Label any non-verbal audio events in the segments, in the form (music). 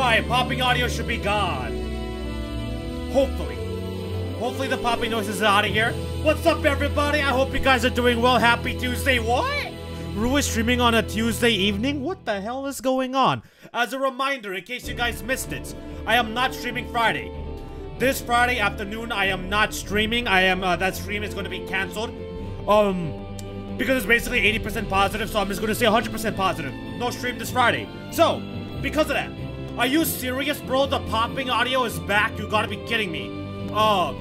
Alright, popping audio should be gone. Hopefully. Hopefully the popping noise is out of here. What's up, everybody? I hope you guys are doing well. Happy Tuesday. What? Rue is streaming on a Tuesday evening? What the hell is going on? As a reminder, in case you guys missed it, I am not streaming Friday. This Friday afternoon, I am not streaming. I am, uh, that stream is going to be cancelled. Um, because it's basically 80% positive, so I'm just going to say 100% positive. No stream this Friday. So, because of that, are you serious, bro? The popping audio is back? You gotta be kidding me. Uh,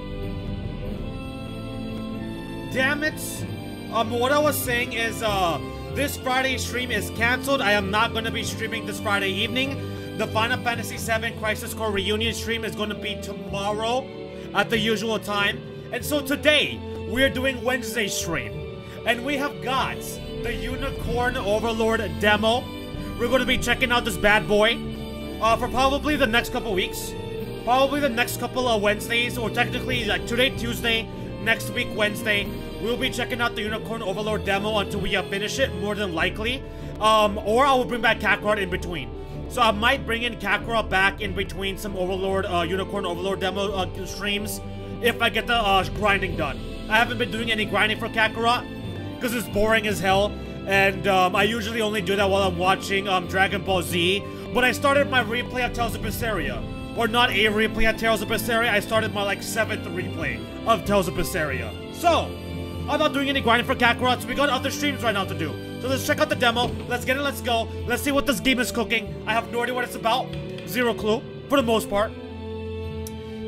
damn it. Um, what I was saying is, uh, this Friday stream is cancelled. I am not gonna be streaming this Friday evening. The Final Fantasy VII Crisis Core reunion stream is gonna be tomorrow at the usual time. And so today, we're doing Wednesday stream. And we have got the Unicorn Overlord demo. We're to be checking out this bad boy uh, for probably the next couple weeks. Probably the next couple of Wednesdays, or technically like today, Tuesday, next week, Wednesday. We'll be checking out the Unicorn Overlord demo until we uh, finish it, more than likely. Um, or I will bring back Kakarot in between. So I might bring in Kakarot back in between some Overlord, uh, Unicorn Overlord demo uh, streams if I get the uh, grinding done. I haven't been doing any grinding for Kakarot because it's boring as hell. And um, I usually only do that while I'm watching um, Dragon Ball Z. But I started my replay of Tales of Berseria. Or not a replay of Tales of Berseria, I started my like 7th replay of Tales of Berseria. So, I'm not doing any grinding for Kakarot, so we got other streams right now to do. So let's check out the demo, let's get it, let's go. Let's see what this game is cooking. I have no idea what it's about. Zero clue, for the most part.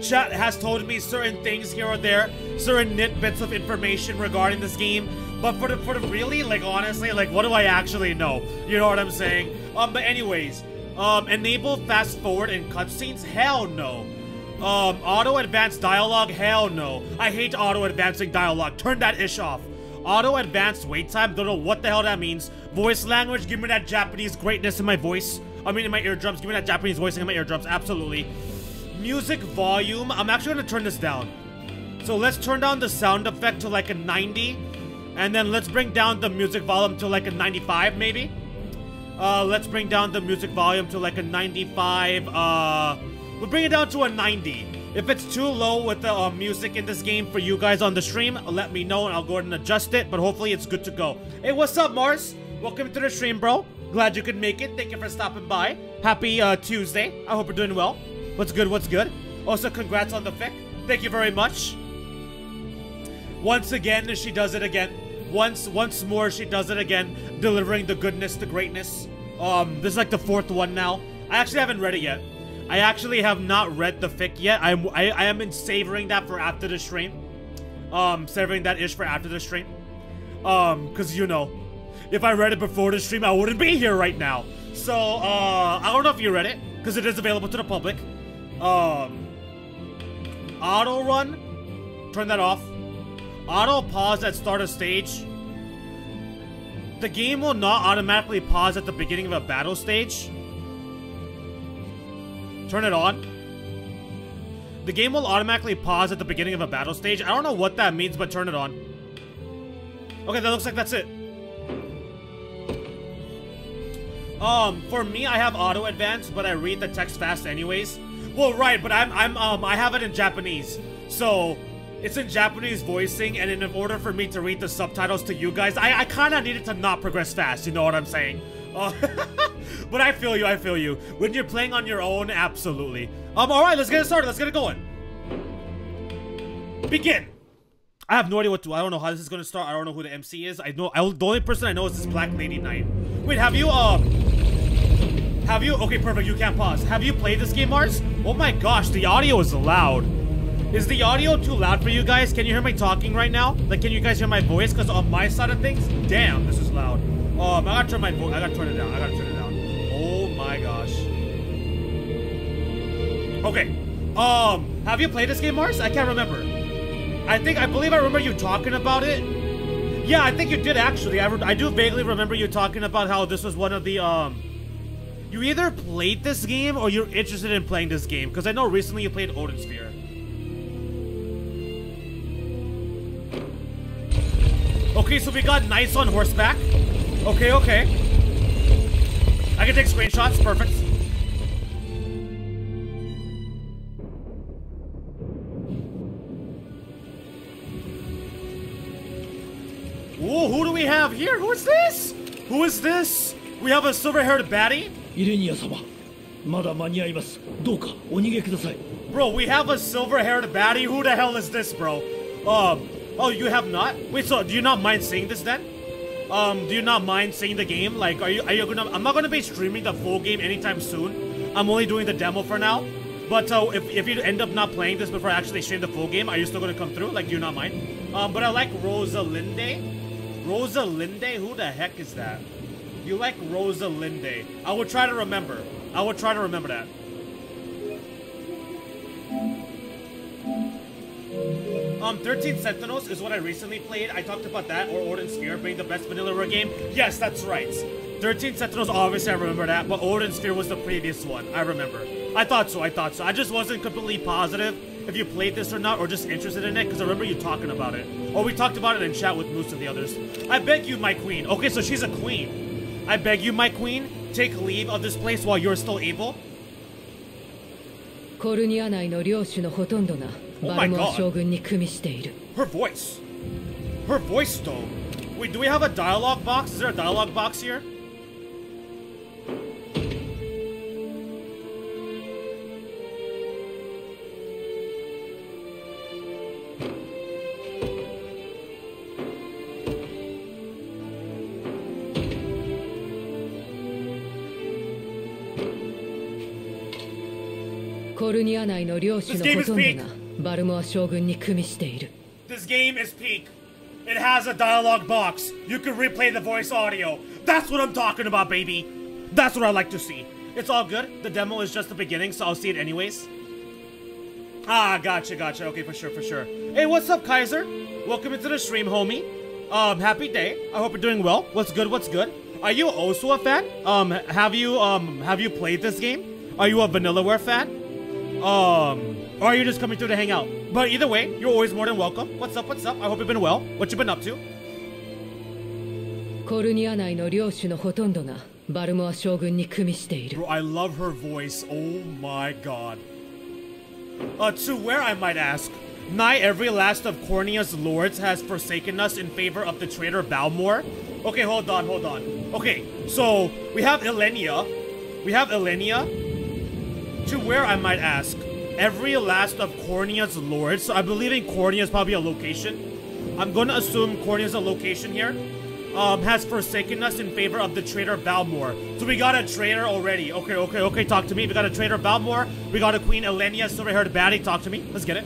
Chat has told me certain things here or there, certain nit bits of information regarding this game, but for the for the really, like honestly, like what do I actually know? You know what I'm saying? Um, but anyways, um, enable fast forward in cutscenes? Hell no. Um, auto advanced dialogue? Hell no. I hate auto advancing dialogue. Turn that ish off. Auto advanced wait time? Don't know what the hell that means. Voice language? Give me that Japanese greatness in my voice. I mean, in my eardrums. Give me that Japanese voicing in my eardrums. Absolutely. Music volume? I'm actually gonna turn this down. So let's turn down the sound effect to like a 90. And then let's bring down the music volume to like a 95, maybe? Uh, let's bring down the music volume to like a 95, uh... We'll bring it down to a 90. If it's too low with the uh, music in this game for you guys on the stream, let me know and I'll go ahead and adjust it, but hopefully it's good to go. Hey, what's up, Mars? Welcome to the stream, bro. Glad you could make it. Thank you for stopping by. Happy uh, Tuesday. I hope you're doing well. What's good, what's good? Also, congrats on the fic. Thank you very much. Once again, she does it again. Once, once more, she does it again, delivering the goodness, the greatness. Um, this is like the fourth one now. I actually haven't read it yet. I actually have not read the fic yet. I'm, I, I am in savoring that for after the stream. Um, savoring that ish for after the stream. Um, cause you know, if I read it before the stream, I wouldn't be here right now. So, uh, I don't know if you read it, because it is available to the public. Um, auto run, turn that off. Auto pause at start of stage. The game will not automatically pause at the beginning of a battle stage. Turn it on. The game will automatically pause at the beginning of a battle stage. I don't know what that means, but turn it on. Okay, that looks like that's it. Um, for me, I have auto advance, but I read the text fast anyways. Well, right, but I'm, I'm, um, I have it in Japanese. So, it's in Japanese voicing, and in order for me to read the subtitles to you guys, I, I kind of needed to not progress fast, you know what I'm saying? Uh, (laughs) but I feel you, I feel you. When you're playing on your own, absolutely. Um, alright, let's get it started, let's get it going. Begin! I have no idea what to, I don't know how this is gonna start, I don't know who the MC is. I know, I, the only person I know is this Black Lady Knight. Wait, have you, um... Have you, okay, perfect, you can't pause. Have you played this game, Mars? Oh my gosh, the audio is loud. Is the audio too loud for you guys? Can you hear me talking right now? Like, can you guys hear my voice? Because on my side of things, damn, this is loud. Um, I gotta turn my voice. I gotta turn it down. I gotta turn it down. Oh my gosh. Okay. Um, have you played this game, Mars? I can't remember. I think, I believe I remember you talking about it. Yeah, I think you did actually. I, I do vaguely remember you talking about how this was one of the, um... You either played this game or you're interested in playing this game. Because I know recently you played Odin Sphere. Okay, so we got knights on horseback. Okay, okay. I can take screenshots. Perfect. Ooh, who do we have here? Who is this? Who is this? We have a silver-haired baddie? Bro, we have a silver-haired baddie? Who the hell is this, bro? Um, oh, you have not? Wait, so do you not mind seeing this then? Um, do you not mind seeing the game? Like, are you, are you gonna, I'm not gonna be streaming the full game anytime soon. I'm only doing the demo for now. But uh, if, if you end up not playing this before I actually stream the full game, are you still gonna come through? Like, do you not mind? Um, but I like Rosalinde. Rosalinde? Who the heck is that? You like Rosalinde. I will try to remember. I will try to remember that. Um, 13 Sentinels is what I recently played. I talked about that, or Odin Sphere being the best Vanillaware game. Yes, that's right. 13 Sentinels, obviously I remember that, but Odin Sphere was the previous one. I remember. I thought so, I thought so. I just wasn't completely positive if you played this or not, or just interested in it, because I remember you talking about it. Or we talked about it in chat with Moose and the others. I beg you, my queen. Okay, so she's a queen. I beg you, my queen, take leave of this place while you're still able. コルニア内の領主のほとんどが Oh バルモ.ア将軍に組みしている Her voice. Her voice, though. Wait, do we have a dialogue box? Is there a dialogue box here? This コルニア内の領主の This game ほ is peak. がバルモア将軍に組みしている This game is peak. It has a dialogue box. You can replay the voice audio. That's what I'm talking about, baby. That's what I like to see. It's all good. The demo is just the beginning, so I'll see it anyways. Ah, gotcha, gotcha. Okay, for sure, for sure. Hey, what's up, Kaiser? Welcome into the stream, homie. Um, happy day. I hope you're doing well. What's good? What's good? Are you also a fan? Um, have you um have you played this game? Are you a Vanillaware fan? Um, or you're just coming through to hang out. But either way, you're always more than welcome. What's up, what's up? I hope you've been well. What you been up to? コルニア内の領主のほとんどがバルモア将軍に組みしている。Bro, I love her voice. Oh my god. Uh, to where I might ask. Nigh every last of Cornia's lords has forsaken us in favor of the traitor Valmore. Okay, hold on, hold on. Okay, so we have Ilenia. We have Ilenia. To where I might ask every last of Cornia's lords. So I believe in Cornia is probably a location. I'm gonna assume Cornia is a location here. Um, has forsaken us in favor of the traitor Valmore. So we got a traitor already. Okay, okay, okay, talk to me. We got a traitor Valmore. We got a queen Ilenia so we heard batty. Talk to me. Let's get it.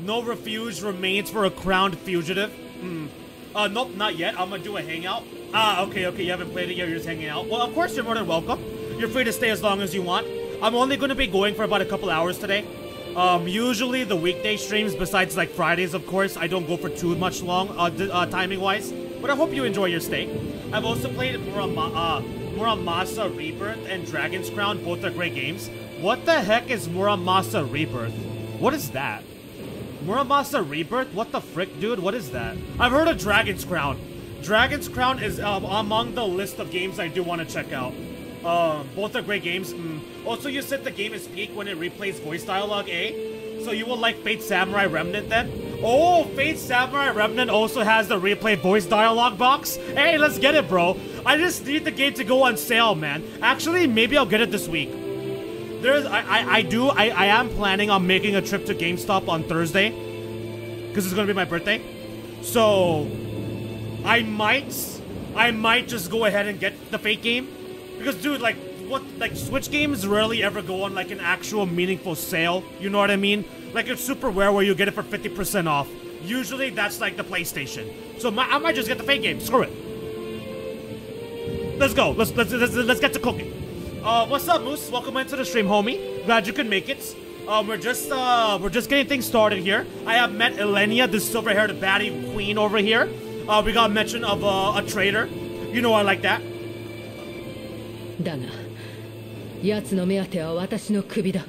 No refuge remains for a crowned fugitive? Mm. Uh, nope, not yet. I'm gonna do a hangout. Ah, okay, okay. You haven't played it yet. You're just hanging out. Well, of course, you're more than welcome. You're free to stay as long as you want. I'm only gonna be going for about a couple hours today. Um, usually the weekday streams, besides like Fridays, of course, I don't go for too much long, uh, uh timing-wise. But I hope you enjoy your stay. I've also played Murama- uh, Muramasa Rebirth and Dragon's Crown. Both are great games. What the heck is Muramasa Rebirth? What is that? Muramasa Rebirth? What the frick, dude? What is that? I've heard of Dragon's Crown. Dragon's Crown is um, among the list of games I do want to check out. Uh, both are great games. Mm. Also, you said the game is peak when it replays voice dialogue, eh? So you will like Fate Samurai Remnant then? Oh, Fate Samurai Remnant also has the replay voice dialogue box? Hey, let's get it, bro. I just need the game to go on sale, man. Actually, maybe I'll get it this week. There's, I, I, I do, I, I am planning on making a trip to GameStop on Thursday. Because it's gonna be my birthday. So, I might, I might just go ahead and get the fake game. Because, dude, like, what, like, Switch games rarely ever go on, like, an actual meaningful sale. You know what I mean? Like, it's super rare where you get it for 50% off. Usually, that's, like, the PlayStation. So, my, I might just get the fake game. Screw it. Let's go. Let's, let's, let's, let's get to cooking. Uh, what's up, Moose? Welcome into the stream, homie. Glad you could make it. Um, we're just uh, we're just getting things started here. I have met Ilenia, the silver-haired baddie queen over here. Uh, we got mention of uh, a traitor. You know I like that. だが奴の目当ては私の首だ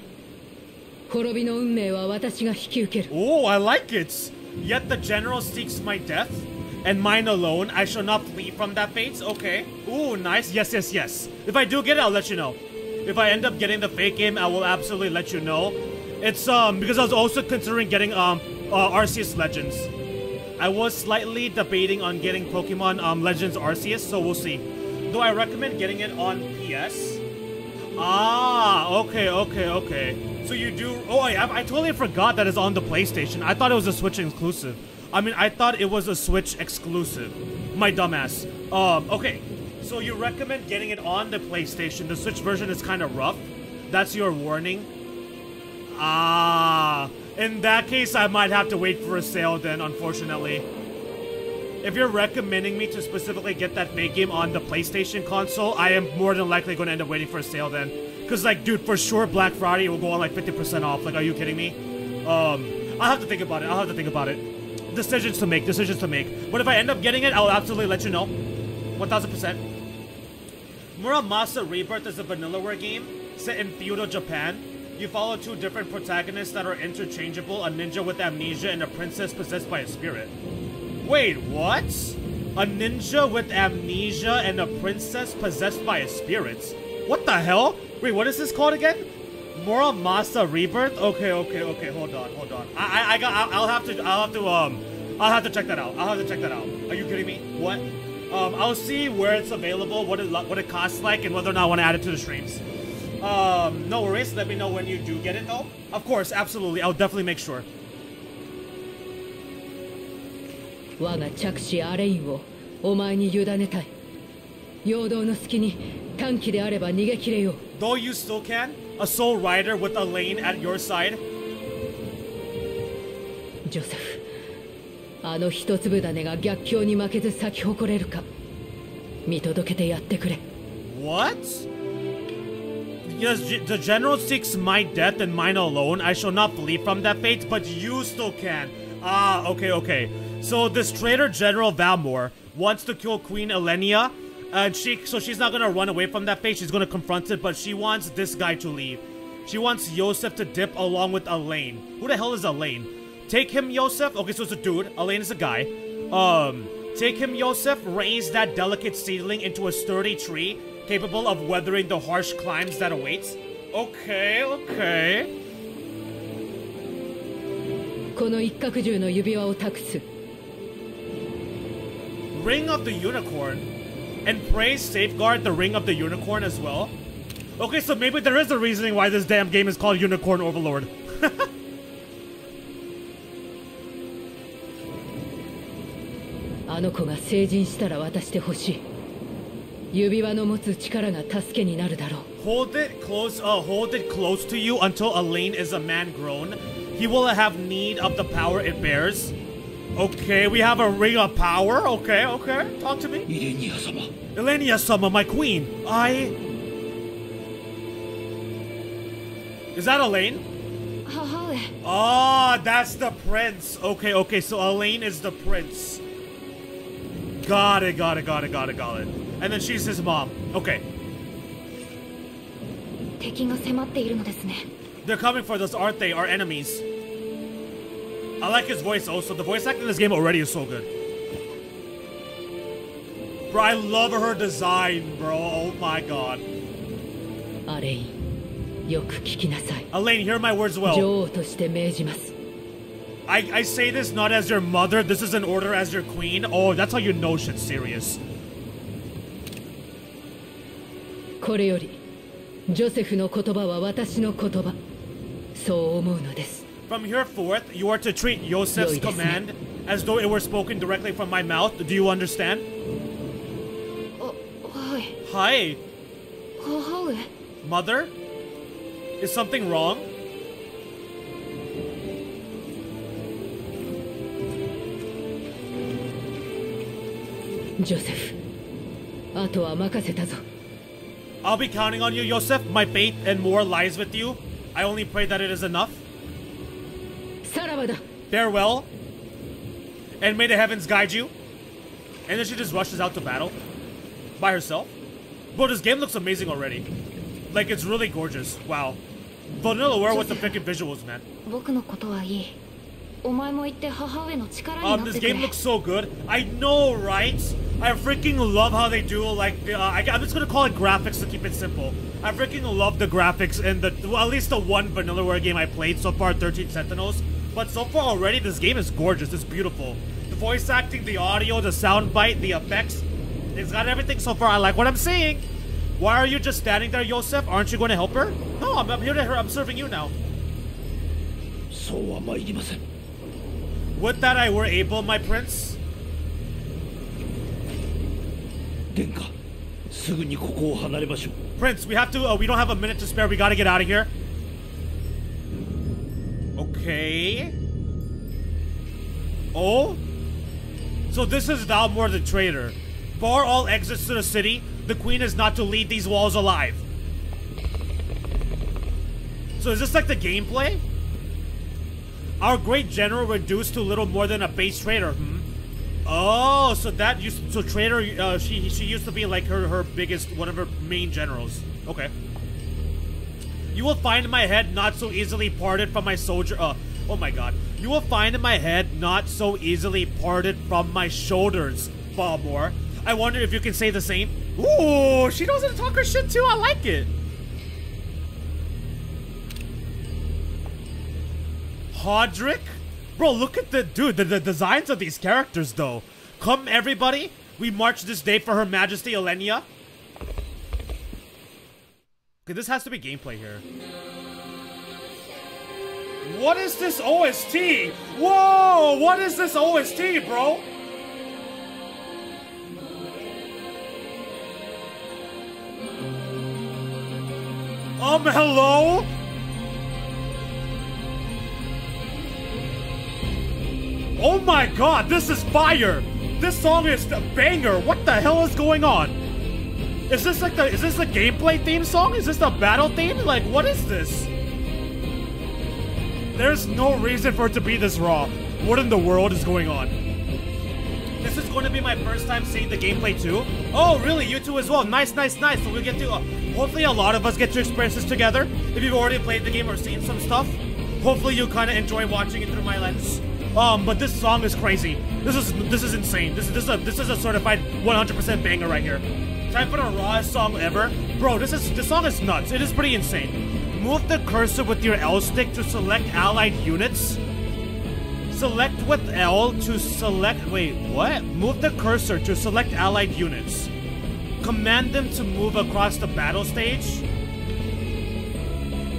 滅びの運命は私が引き受ける Oh, I like it. Yet the general seeks my death, and mine alone. I shall not flee from that fate. Okay. Ooh, nice. Yes, yes, yes. If I do get it, I'll let you know. If I end up getting the fake game, I will absolutely let you know. It's um because I was also considering getting um uh, Arceus Legends. I was slightly debating on getting Pokemon um, Legends Arceus, so we'll see. Do I recommend getting it on PS? Ah, okay, okay, okay. So you do. Oh, I, I totally forgot that it's on the PlayStation. I thought it was a Switch exclusive. I mean, I thought it was a Switch exclusive. My dumbass. Um, okay. So you recommend getting it on the PlayStation. The Switch version is kind of rough. That's your warning. Ah, in that case, I might have to wait for a sale then, unfortunately. If you're recommending me to specifically get that game on the PlayStation console, I am more than likely going to end up waiting for a sale then. Because, like, dude, for sure, Black Friday will go on, like, 50% off. Like, are you kidding me? Um, I'll have to think about it. I'll have to think about it. Decisions to make, decisions to make. But if I end up getting it, I'll absolutely let you know. 1000%. Muramasa Rebirth is a Vanillaware game set in feudal Japan. You follow two different protagonists that are interchangeable, a ninja with amnesia and a princess possessed by a spirit. Wait, what? A ninja with amnesia and a princess possessed by a spirit? What the hell? Wait, what is this called again? Muramasa Rebirth? Okay, okay, okay, hold on, hold on. I, I, I got, I'll have to, I'll have to, um, I'll have to check that out. I'll have to check that out. Are you kidding me? What? Um, I'll see where it's available, what it, what it costs like, and whether or not I want to add it to the streams. Um, no worries. Let me know when you do get it, though. Of course, absolutely. I'll definitely make sure. 我が着手アレインをお前に委ねたい陽動の隙に短期であれば逃げ切れよう Though you still can, a soul rider with a lane at your side. ジョセフあの一粒種が逆境に負けず咲き誇れるか見届けてやってくれ What? Yes, the general seeks my death and mine alone. I shall not flee from that fate, but you still can. Ah, okay, okay. So this traitor General Valmore wants to kill Queen Ilenia, and she so she's not gonna run away from that fate. She's gonna confront it, but she wants this guy to leave. She wants Yosef to dip along with Elaine. Who the hell is Elaine? Take him, Yosef. Okay, so it's a dude. Elaine is a guy. Um, take him, Yosef. Raise that delicate seedling into a sturdy tree capable of weathering the harsh climbs that awaits. Okay, okay. この一角獣の指輪を託す Ring of the Unicorn. And pray safeguard the Ring of the Unicorn as well. Okay, so maybe there is a reasoning why this damn game is called Unicorn Overlord. (laughs) あの子が成人したら渡してほしい 指輪の持つ力が助けになるだろう Hold it close, uh, hold it close to you until Elaine is a man grown. He will have need of the power it bears. Okay, we have a ring of power. Okay, okay. Talk to me. Ilenia-sama. Ilenia-sama, my queen. I... Is that Elaine? Ah, oh, that's the prince. Okay, okay, so Elaine is the prince. Got it, got it, got it, got it, got it. And then she's his mom. Okay. They're coming for us, aren't they? Our enemies. I like his voice also. The voice acting in this game already is so good. Bro, I love her design, bro. Oh my god. Elaine, hear my words well. I, I say this not as your mother, this is an order as your queen. Oh, that's how you know shit's serious. これよりジョセフの言葉は私の言葉そう思うのです From here forth, you are to treat Yosef's command as though it were spoken directly from my mouth. Do you understand? あはい。Hi, 母上 mother? Is something wrong? ジョセフあとは任せたぞ I'll be counting on you, Yosef. My faith and more lies with you. I only pray that it is enough. Farewell. And may the heavens guide you. And then she just rushes out to battle. By herself. Bro, this game looks amazing already. Like, it's really gorgeous. Wow. Vanillaware with the freaking visuals, man? Um, this game looks so good. I know, right? I freaking love how they do, like, the, uh, I, am just gonna call it graphics to keep it simple. I freaking love the graphics in the, well, at least the one Vanillaware game I played so far, 13 Sentinels. But so far already, this game is gorgeous, it's beautiful. The voice acting, the audio, the sound bite, the effects, it's got everything so far. I like what I'm seeing. Why are you just standing there, Yosef? Aren't you going to help her? No, I'm, I'm here to her. I'm serving you now. So am I. Would that I were able, my prince. Prince, we have to. Uh, we don't have a minute to spare. We gotta get out of here. Okay. Oh. So this is Valmore the traitor. Bar all exits to the city. The queen is not to leave these walls alive. So is this like the gameplay? Our great general reduced to little more than a base traitor. Hmm. Oh, so that used so traitor. Uh, she she used to be like her her biggest one of her main generals. Okay. You will find my head not so easily parted from my soldier. Uh, oh my god. You will find my head not so easily parted from my shoulders, Valmore. I wonder if you can say the same. Ooh, she knows how to talk her shit too. I like it. Hodrick? Bro, look at the dude, the, the designs of these characters though. Come everybody, we march this day for Her Majesty Ilenia. Okay, this has to be gameplay here. What is this OST? Whoa, what is this OST, bro? Um, hello? Oh my god, this is fire! This song is a banger! What the hell is going on? Is this like the is this a gameplay theme song? Is this the battle theme? Like what is this? There's no reason for it to be this raw. What in the world is going on? This is going to be my first time seeing the gameplay too. Oh, really? You too as well. Nice, nice, nice. So we get to, uh, hopefully a lot of us get to experience this together. If you've already played the game or seen some stuff, hopefully you kind of enjoy watching it through my lens. Um, but this song is crazy. This is this is insane. This is this is a this is a certified 100% banger right here. Time for the rawest song ever, bro. This is this song is nuts. It is pretty insane. Move the cursor with your L stick to select allied units. Select with L to select. Wait, what? Move the cursor to select allied units. Command them to move across the battle stage.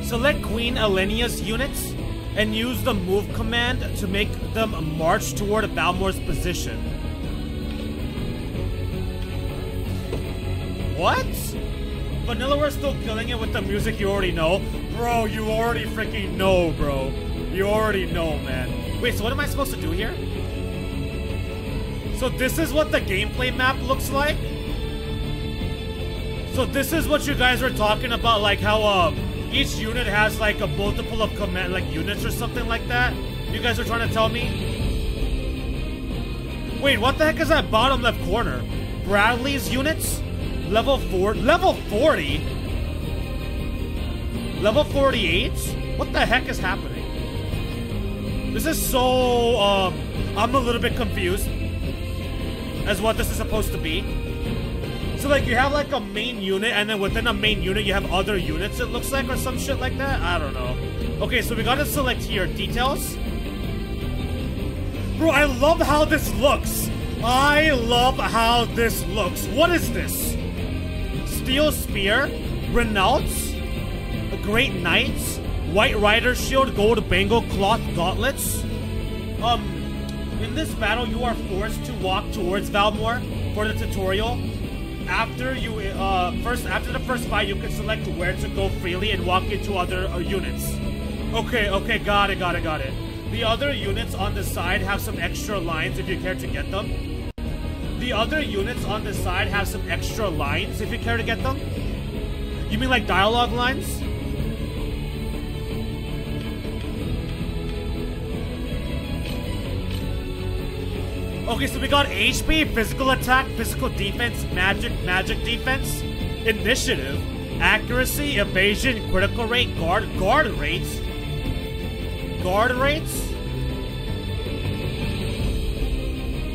Select Queen Ilenia's units and use the move command to make them march toward Valmore's position. What? Vanillaware still killing it with the music you already know? Bro, you already freaking know, bro. You already know, man. Wait, so what am I supposed to do here? So this is what the gameplay map looks like? So this is what you guys were talking about, like how, um, each unit has like a multiple of command like units or something like that? You guys are trying to tell me? Wait, what the heck is that bottom left corner? Bradley's units? Level 4 level 40? Level 48? What the heck is happening? This is so um I'm a little bit confused as what this is supposed to be. So like you have like a main unit and then within a main unit you have other units it looks like or some shit like that? I don't know. Okay, so we gotta select here details. Bro, I love how this looks. I love how this looks. What is this? Steel Spear, Renouts, Great Knights, White Rider Shield, Gold Bangle Cloth Gauntlets. Um, in this battle you are forced to walk towards Valmore for the tutorial after you uh first after the first fight you can select where to go freely and walk into other uh, units. Okay okay got it got it got it. The other units on the side have some extra lines if you care to get them. The other units on the side have some extra lines if you care to get them. You mean like dialogue lines Okay, so we got HP, physical attack, physical defense, magic, magic defense, initiative, accuracy, evasion, critical rate, guard, guard rates, guard rates,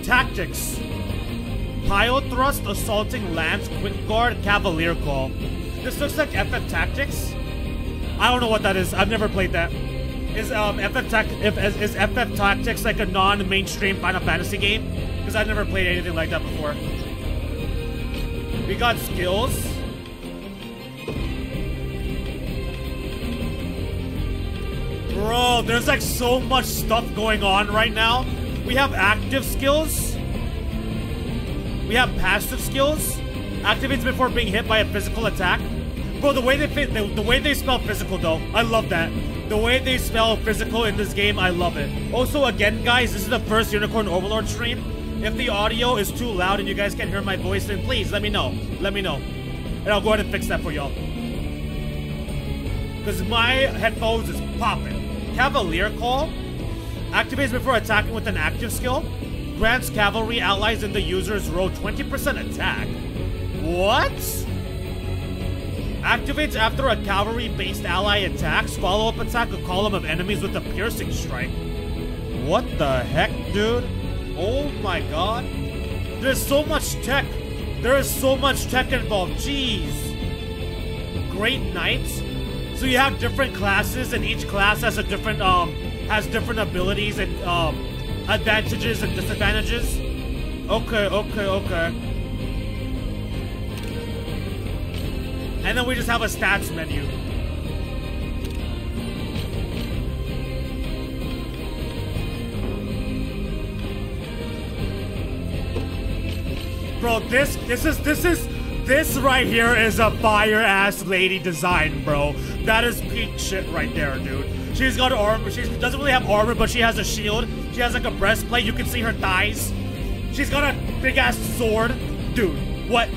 tactics, pile thrust, assaulting lance, quick guard, cavalier call. This looks like FF tactics. I don't know what that is. I've never played that. Is um FF is, is FF Tactics like a non-mainstream Final Fantasy game? Because I've never played anything like that before. We got skills. Bro, there's like so much stuff going on right now. We have active skills. We have passive skills. Activates before being hit by a physical attack. Bro, the way they fit, the, the way they spell physical though, I love that. The way they spell physical in this game, I love it. Also, again, guys, this is the first Unicorn Overlord stream. If the audio is too loud and you guys can't hear my voice, then please let me know. Let me know. And I'll go ahead and fix that for y'all. Because my headphones is popping. Cavalier Call activates before attacking with an active skill. Grants cavalry allies in the user's row 20% attack. What? Activates after a cavalry-based ally attacks. Follow-up attack a column of enemies with a piercing strike. What the heck, dude? Oh my god. There's so much tech. There is so much tech involved. Jeez. Great Knights. So you have different classes, and each class has a different um has different abilities and um advantages and disadvantages. Okay, okay, okay. And then we just have a stats menu. Bro, this this is this is this right here is a fire ass lady design, bro. That is peak shit right there, dude. She's got armor. She doesn't really have armor, but she has a shield. She has like a breastplate. You can see her thighs. She's got a big ass sword, dude. What?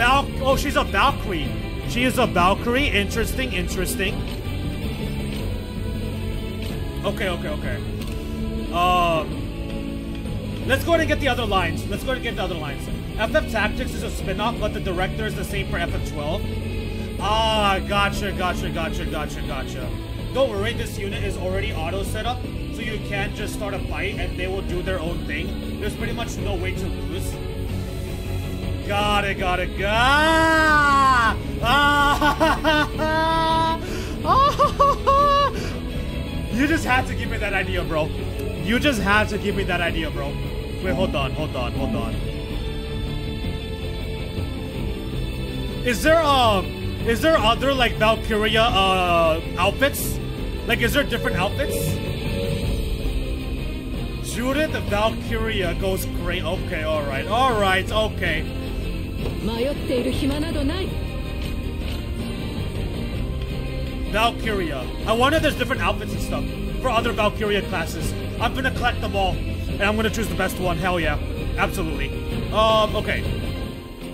Val. Oh, she's a Valkyrie. She is a Valkyrie. Interesting. Interesting. Okay. Okay. Okay. Um. Let's go ahead and get the other lines. Let's go ahead and get the other lines. FF Tactics is a spin-off, but the director is the same for FF12. Ah, gotcha, gotcha, gotcha, gotcha, gotcha. Don't worry, this unit is already auto set up, so you can't just start a fight and they will do their own thing. There's pretty much no way to lose. Got it, got it, got ah! (laughs) You just had to give me that idea, bro. You just had to give me that idea, bro. Wait, hold on, hold on, hold on. Is there um is there other like Valkyria uh outfits? Like is there different outfits? Judith Valkyria goes great. Okay, alright, alright, okay. 迷っている暇などない Valkyria. I wonder if there's different outfits and stuff for other Valkyria classes. I'm gonna collect them all, and I'm gonna choose the best one. Hell yeah. Absolutely. Um, okay.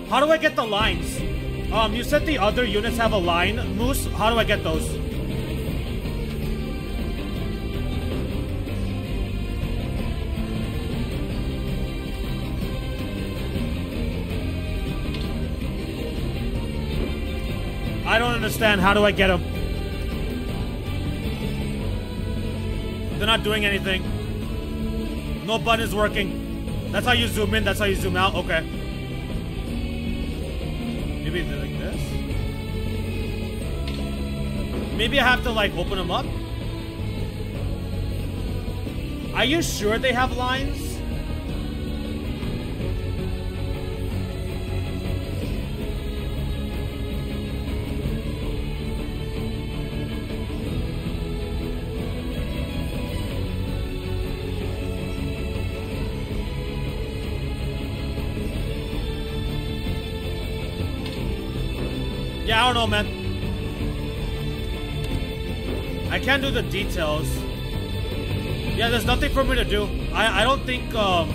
How do I get the lines? Um, you said the other units have a line, Moose. How do I get those? Understand. How do I get them? They're not doing anything. No button is working. That's how you zoom in. That's how you zoom out. Okay. Maybe like this. Maybe I have to like open them up. Are you sure they have lines? know, man. I can't do the details. Yeah, there's nothing for me to do. I, I don't think, um...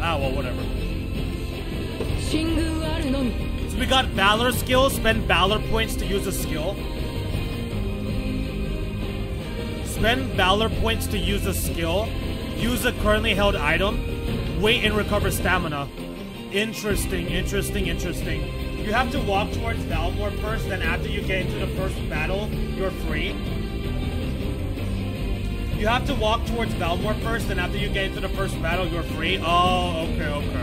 Ah, well, whatever. So we got Valor skill, spend Valor points to use a skill. Spend Valor points to use a skill. Use a currently held item. Wait and recover stamina. Interesting, interesting, interesting. You have to walk towards Valmore first, then after you get into the first battle, you're free. You have to walk towards Valmore first, then after you get into the first battle, you're free. Oh, okay, okay.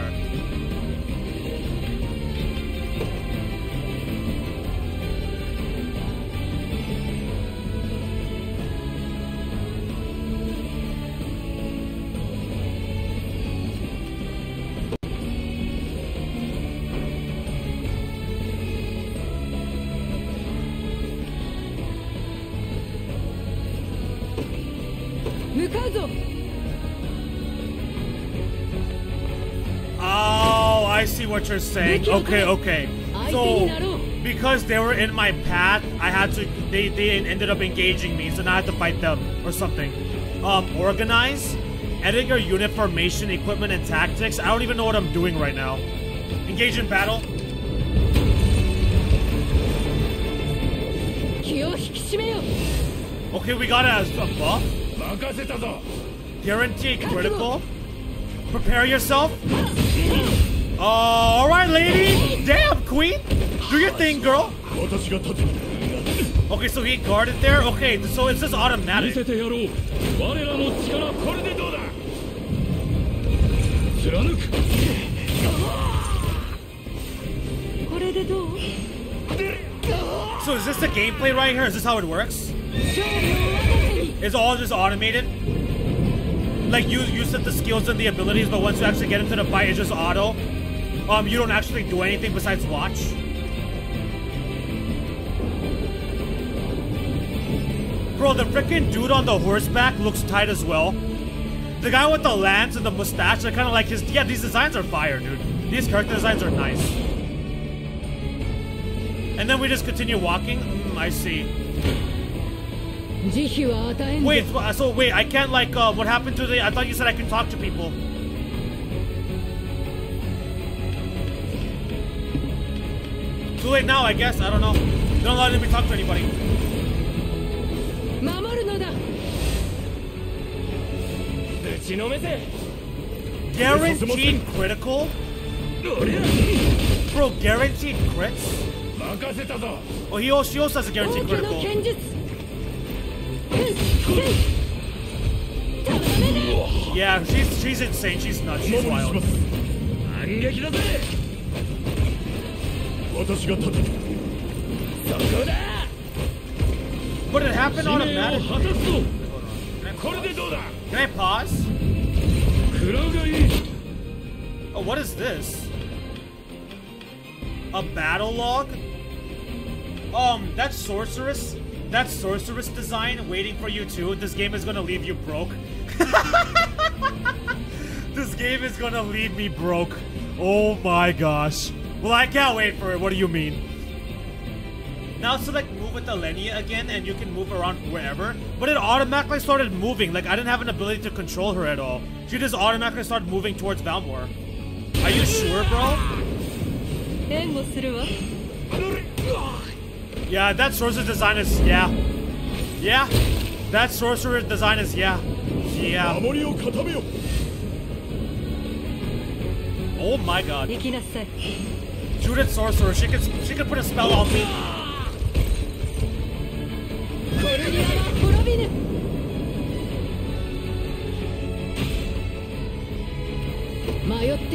saying. Okay, okay. So, because they were in my path, I had to. They, they ended up engaging me, so now I had to fight them or something. Um, organize, edit your unit formation, equipment, and tactics. I don't even know what I'm doing right now. Engage in battle. Okay, we got a, a buff. Guarantee critical. Prepare yourself all right, lady. Damn, queen. Do your thing, girl. Okay, so he guarded there? Okay, so it's just automatic. So is this the gameplay right here? Is this how it works? It's all just automated? Like you you set the skills and the abilities, but once you actually get into the fight, it's just auto. Um, you don't actually do anything besides watch. Bro, the freaking dude on the horseback looks tight as well. The guy with the lance and the mustache—they're kind of like his... Yeah, these designs are fire, dude. These character designs are nice. And then we just continue walking? Mm, I see. Wait, uh, so wait, I can't like, uh, what happened to the... I thought you said I can talk to people. too late now, I guess. I don't know. Don't let me talk to anybody. Guaranteed critical? Bro, guaranteed crits? Oh, he also, she also has a guaranteed critical. Yeah, she's she's insane. She's nuts. She's wild. す反撃だぜ私が立てるそこだ But it happened 使命を automatic. 果たすぞこれでどうだ Can I pause? 食らうがいい Oh, what is this? A battle log? Um, that's sorceress. That's sorceress design waiting for you too. This game is gonna leave you broke. (laughs) this game is gonna leave me broke. Oh my gosh. Well, I can't wait for it. What do you mean? Now select move with the Lenia again and you can move around wherever. But it automatically started moving. Like I didn't have an ability to control her at all. She just automatically started moving towards Valmore. Are you sure, bro? Yeah, that sorcerer design is yeah. Yeah. That sorcerer design is yeah. Yeah. Oh my god. Judith Sorcerer, she could she could put a spell on me.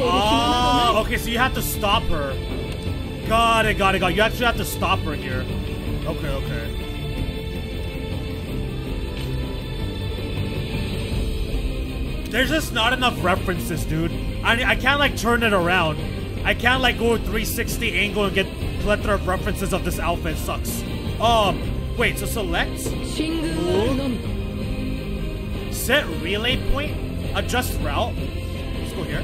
Oh, okay, so you have to stop her. Got it, got it, got it. You actually have to stop her here. Okay, okay. There's just not enough references, dude. I, I can't, like, turn it around. I can't like go 360 angle and get plethora of references of this outfit sucks. Um, wait, so select? Set relay point? Adjust route? Let's go here.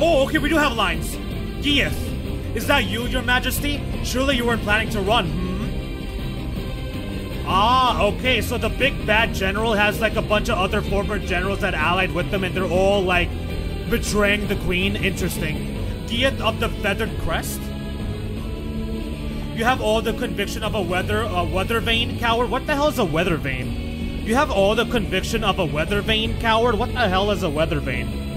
Oh, okay, we do have lines. Yes. Is that you, your majesty? Surely you weren't planning to run. Ah, okay, so the big bad general has like a bunch of other former generals that allied with them and they're all like betraying the queen. Interesting. Gieth of the Feathered Crest? You have all the conviction of a weather a weather vane coward. What the hell is a weather vane? You have all the conviction of a weather vane coward. What the hell is a weather vane?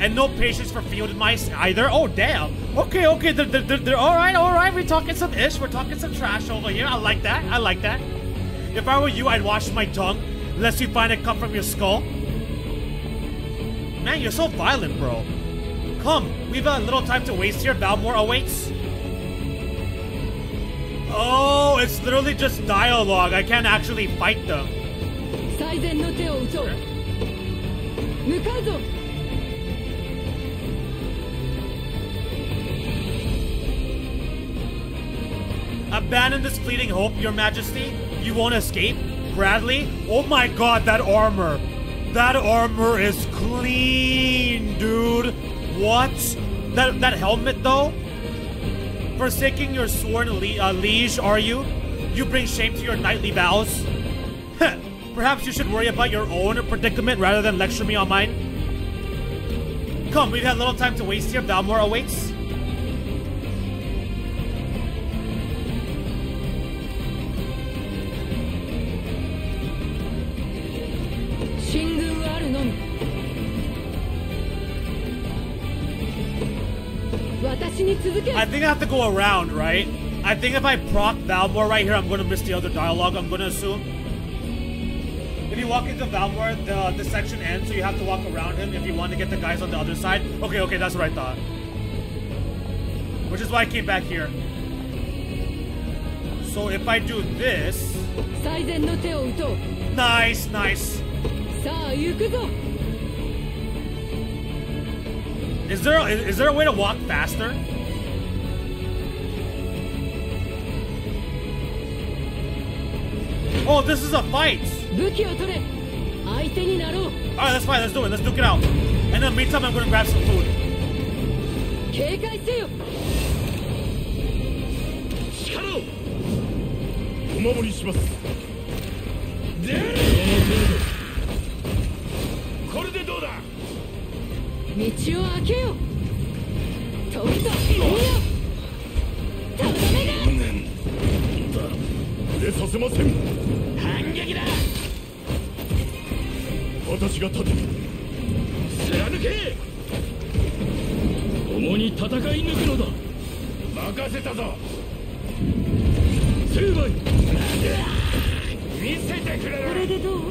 And no patience for field mice either. Oh, damn. Okay, okay. They're, they're, they're, all right, all right. We're talking some ish. We're talking some trash over here. I like that. I like that. If I were you, I'd wash my tongue, lest you find it come from your skull. Man, you're so violent, bro. Come, we've a little time to waste here. Valmore awaits. Oh, it's literally just dialogue. I can't actually fight them. Abandon this fleeting hope, your majesty. You won't escape. Bradley? Oh my god, that armor. That armor is clean, dude. What? That that helmet though? Forsaking your sworn li- uh, liege, are you? You bring shame to your knightly vows. Perhaps you should worry about your own predicament rather than lecture me on mine. Come, we've had little time to waste here. Valmore awaits. think I have to go around, right? I think if I proc Valmore right here, I'm going to miss the other dialogue, I'm going to assume. If you walk into Valmore, the, the section ends, so you have to walk around him if you want to get the guys on the other side. Okay, okay, that's what I thought. Which is why I came back here. So if I do this... Nice, nice. Is there, is, is there a way to walk faster? Oh, this is a fight. 武器を取れ相手になろう Alright, that's fine. Let's do it. Let's duke it out. And then meantime, I'm gonna grab some food. 警戒せよ力を れさせません。反撃だ。私が立てる貫け。共に戦い抜くのだ。任せたぞ。成敗。見せてくれこれでどうこ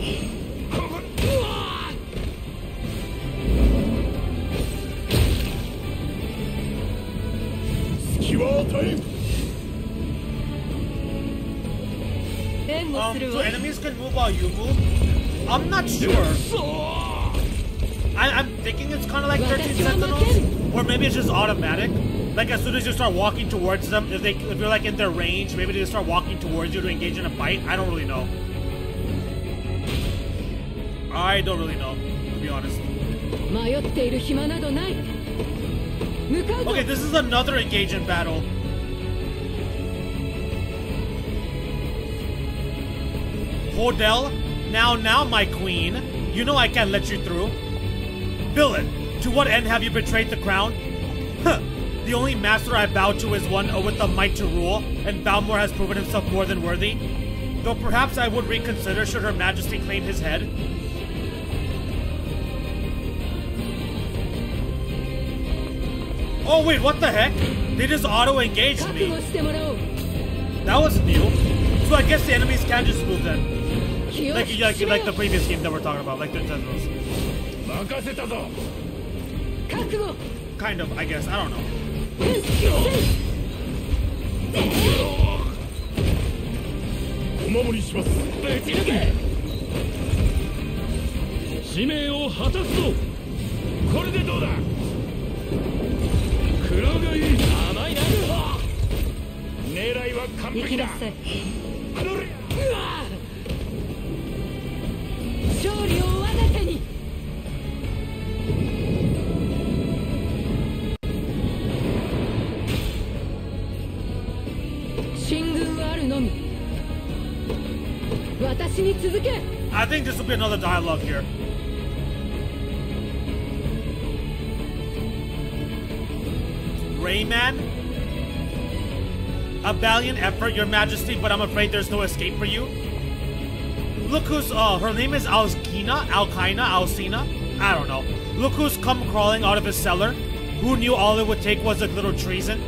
こ。うわ隙は与えん through. So enemies can move while you move? I'm not sure. I, am thinking it's kind of like 13 Sentinels, or maybe it's just automatic. Like as soon as you start walking towards them, if they if you're like in their range, maybe they start walking towards you to engage in a fight. I don't really know. I don't really know, to be honest. Okay, this is another engage in battle. Bordel! Now, now, my queen! You know I can't let you through! Villain! To what end have you betrayed the crown? Huh! The only master I bow to is one with the might to rule, and Valmore has proven himself more than worthy. Though perhaps I would reconsider should her majesty claim his head. Oh wait, what the heck? They just auto-engaged me. That was new. So I guess the enemies can just move then. Like, like, like よ the previous game that we're talking about, like the 悟 Kind of, I guess. I don't know. お守りします使命を果たすぞこれでどうだ黒がいい甘いな狙いは完行璧だ think this will be another dialogue here. Rayman? A valiant effort, your majesty, but I'm afraid there's no escape for you. Look who's, uh, her name is Alkina, Alkina, Alcina? I don't know. Look who's come crawling out of his cellar. Who knew all it would take was a little treason?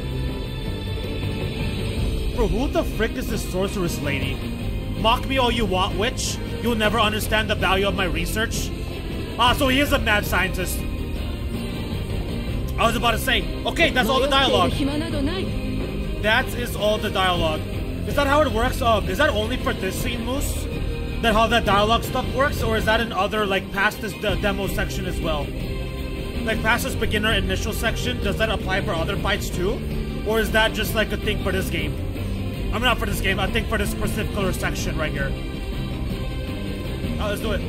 Bro, who the frick is this sorceress lady? Mock me all you want, witch. You'll never understand the value of my research. Ah, so he is a mad scientist. I was about to say, okay, that's all the dialogue. That is all the dialogue. Is that how it works? Um, is that only for this scene, Moose? That how that dialogue stuff works? Or is that in other, like, past this de demo section as well? Like, past this beginner initial section, does that apply for other fights too? Or is that just, like, a thing for this game? I'm mean, not for this game, I think for this particular section right here. Let's do it.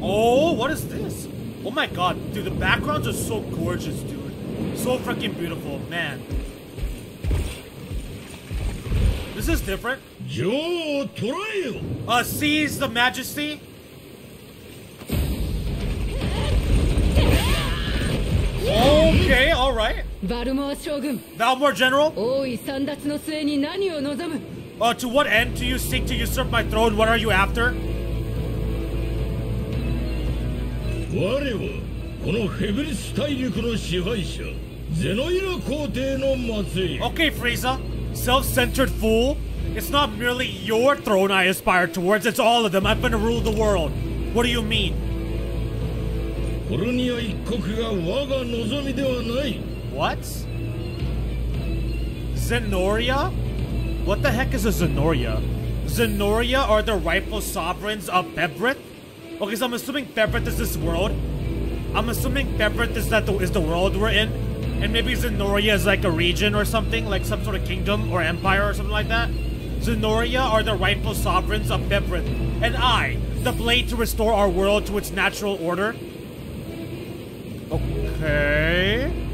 Oh, what is this? Oh my god, dude, the backgrounds are so gorgeous, dude. So freaking beautiful, man. This is different. Joe Uh, seize the majesty. (laughs) Okay, alright. Valmore General? Uh, to what end do you seek to usurp my throne? What are you after? 我はこのフェブリス大陸の支配者ゼノイラ皇帝の末裔 Okay, Frieza. Self-centered fool. It's not merely your throne I aspire towards, it's all of them. I'm gonna rule the world. What do you mean? コロニア一国が我が望みではない。What? Zenoria? What the heck is a Zenoria? Zenoria are the rightful sovereigns of Bebrith? Okay, so I'm assuming Bebrith is this world. I'm assuming Bebrith is that the, is the world we're in. And maybe Zenoria is like a region or something, like some sort of kingdom or empire or something like that. Zenoria are the rightful sovereigns of Bebrith. And I, the blade to restore our world to its natural order. Okay.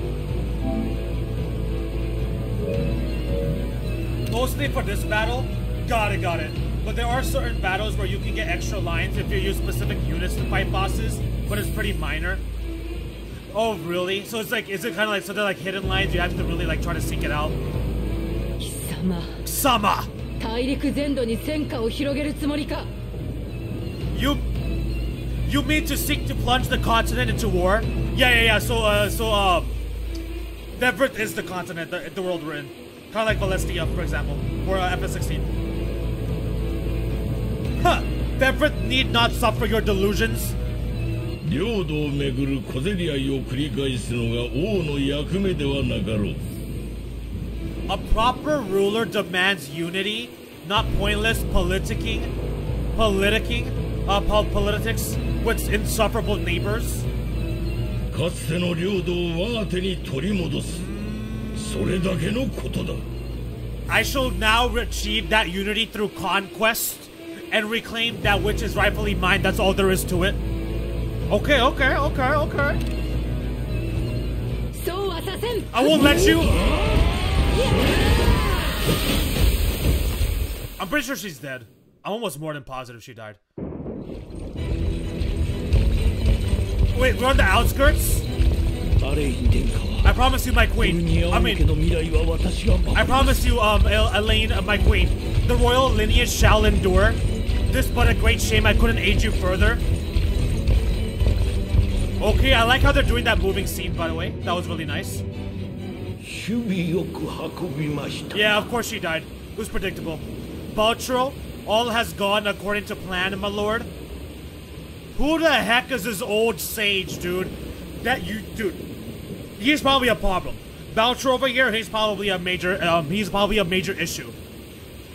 mostly for this battle. Got it, got it. But there are certain battles where you can get extra lines if you use specific units to fight bosses, but it's pretty minor. Oh, really? So it's like, is it kind of like, something like hidden lines, you have to really like try to seek it out? Sama! You... You mean to seek to plunge the continent into war? Yeah, yeah, yeah, so, uh, so, um, uh... Devrit is the continent, the, the world we're in. Kind of like Valisthea, for example, or uh, FF16. Huh! Beverett need not suffer your delusions. A proper ruler demands unity, not pointless politicking, politicking, uh, politics with insufferable neighbors. かつての領土を我が手に取り戻す。I shall now achieve that unity through conquest and reclaim that which is rightfully mine. That's all there is to it. Okay, okay, okay, okay. So, assassin. I won't let you. I'm pretty sure she's dead. I'm almost more than positive she died. Wait, we're on the outskirts? I promise you, my queen. I mean, I promise you, um, Elaine, uh, my queen. The royal lineage shall endure. This but a great shame I couldn't aid you further. Okay, I like how they're doing that moving scene, by the way. That was really nice. Yeah, of course she died. It was predictable. Baltro, all has gone according to plan, my lord. Who the heck is this old sage, dude? That you, dude, He's probably a problem. Baltro over here, he's probably a major, um, he's probably a major issue.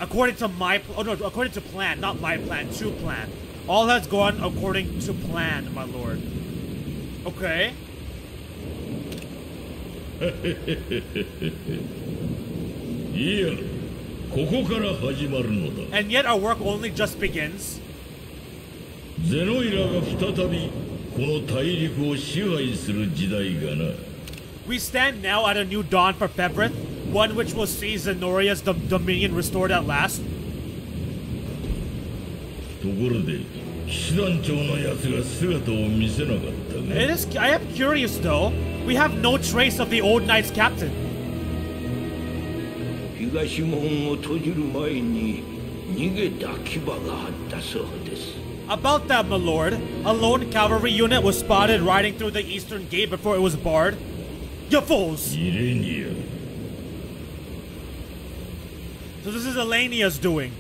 According to my, pl- oh no, according to plan, not my plan, to plan. All has gone according to plan, my lord. Okay. (laughs) いやここから始まるのだ And yet our work only just begins. ゼノイラが再びこの大陸を支配する時代がな we stand now at a new dawn for Fevrith, one which will see Zenoria's dom dominion restored at last. It is. I am curious though. We have no trace of the old knight's captain. About that, my lord. A lone cavalry unit was spotted riding through the eastern gate before it was barred you fools! Ilenia. So this is Ilenia's doing.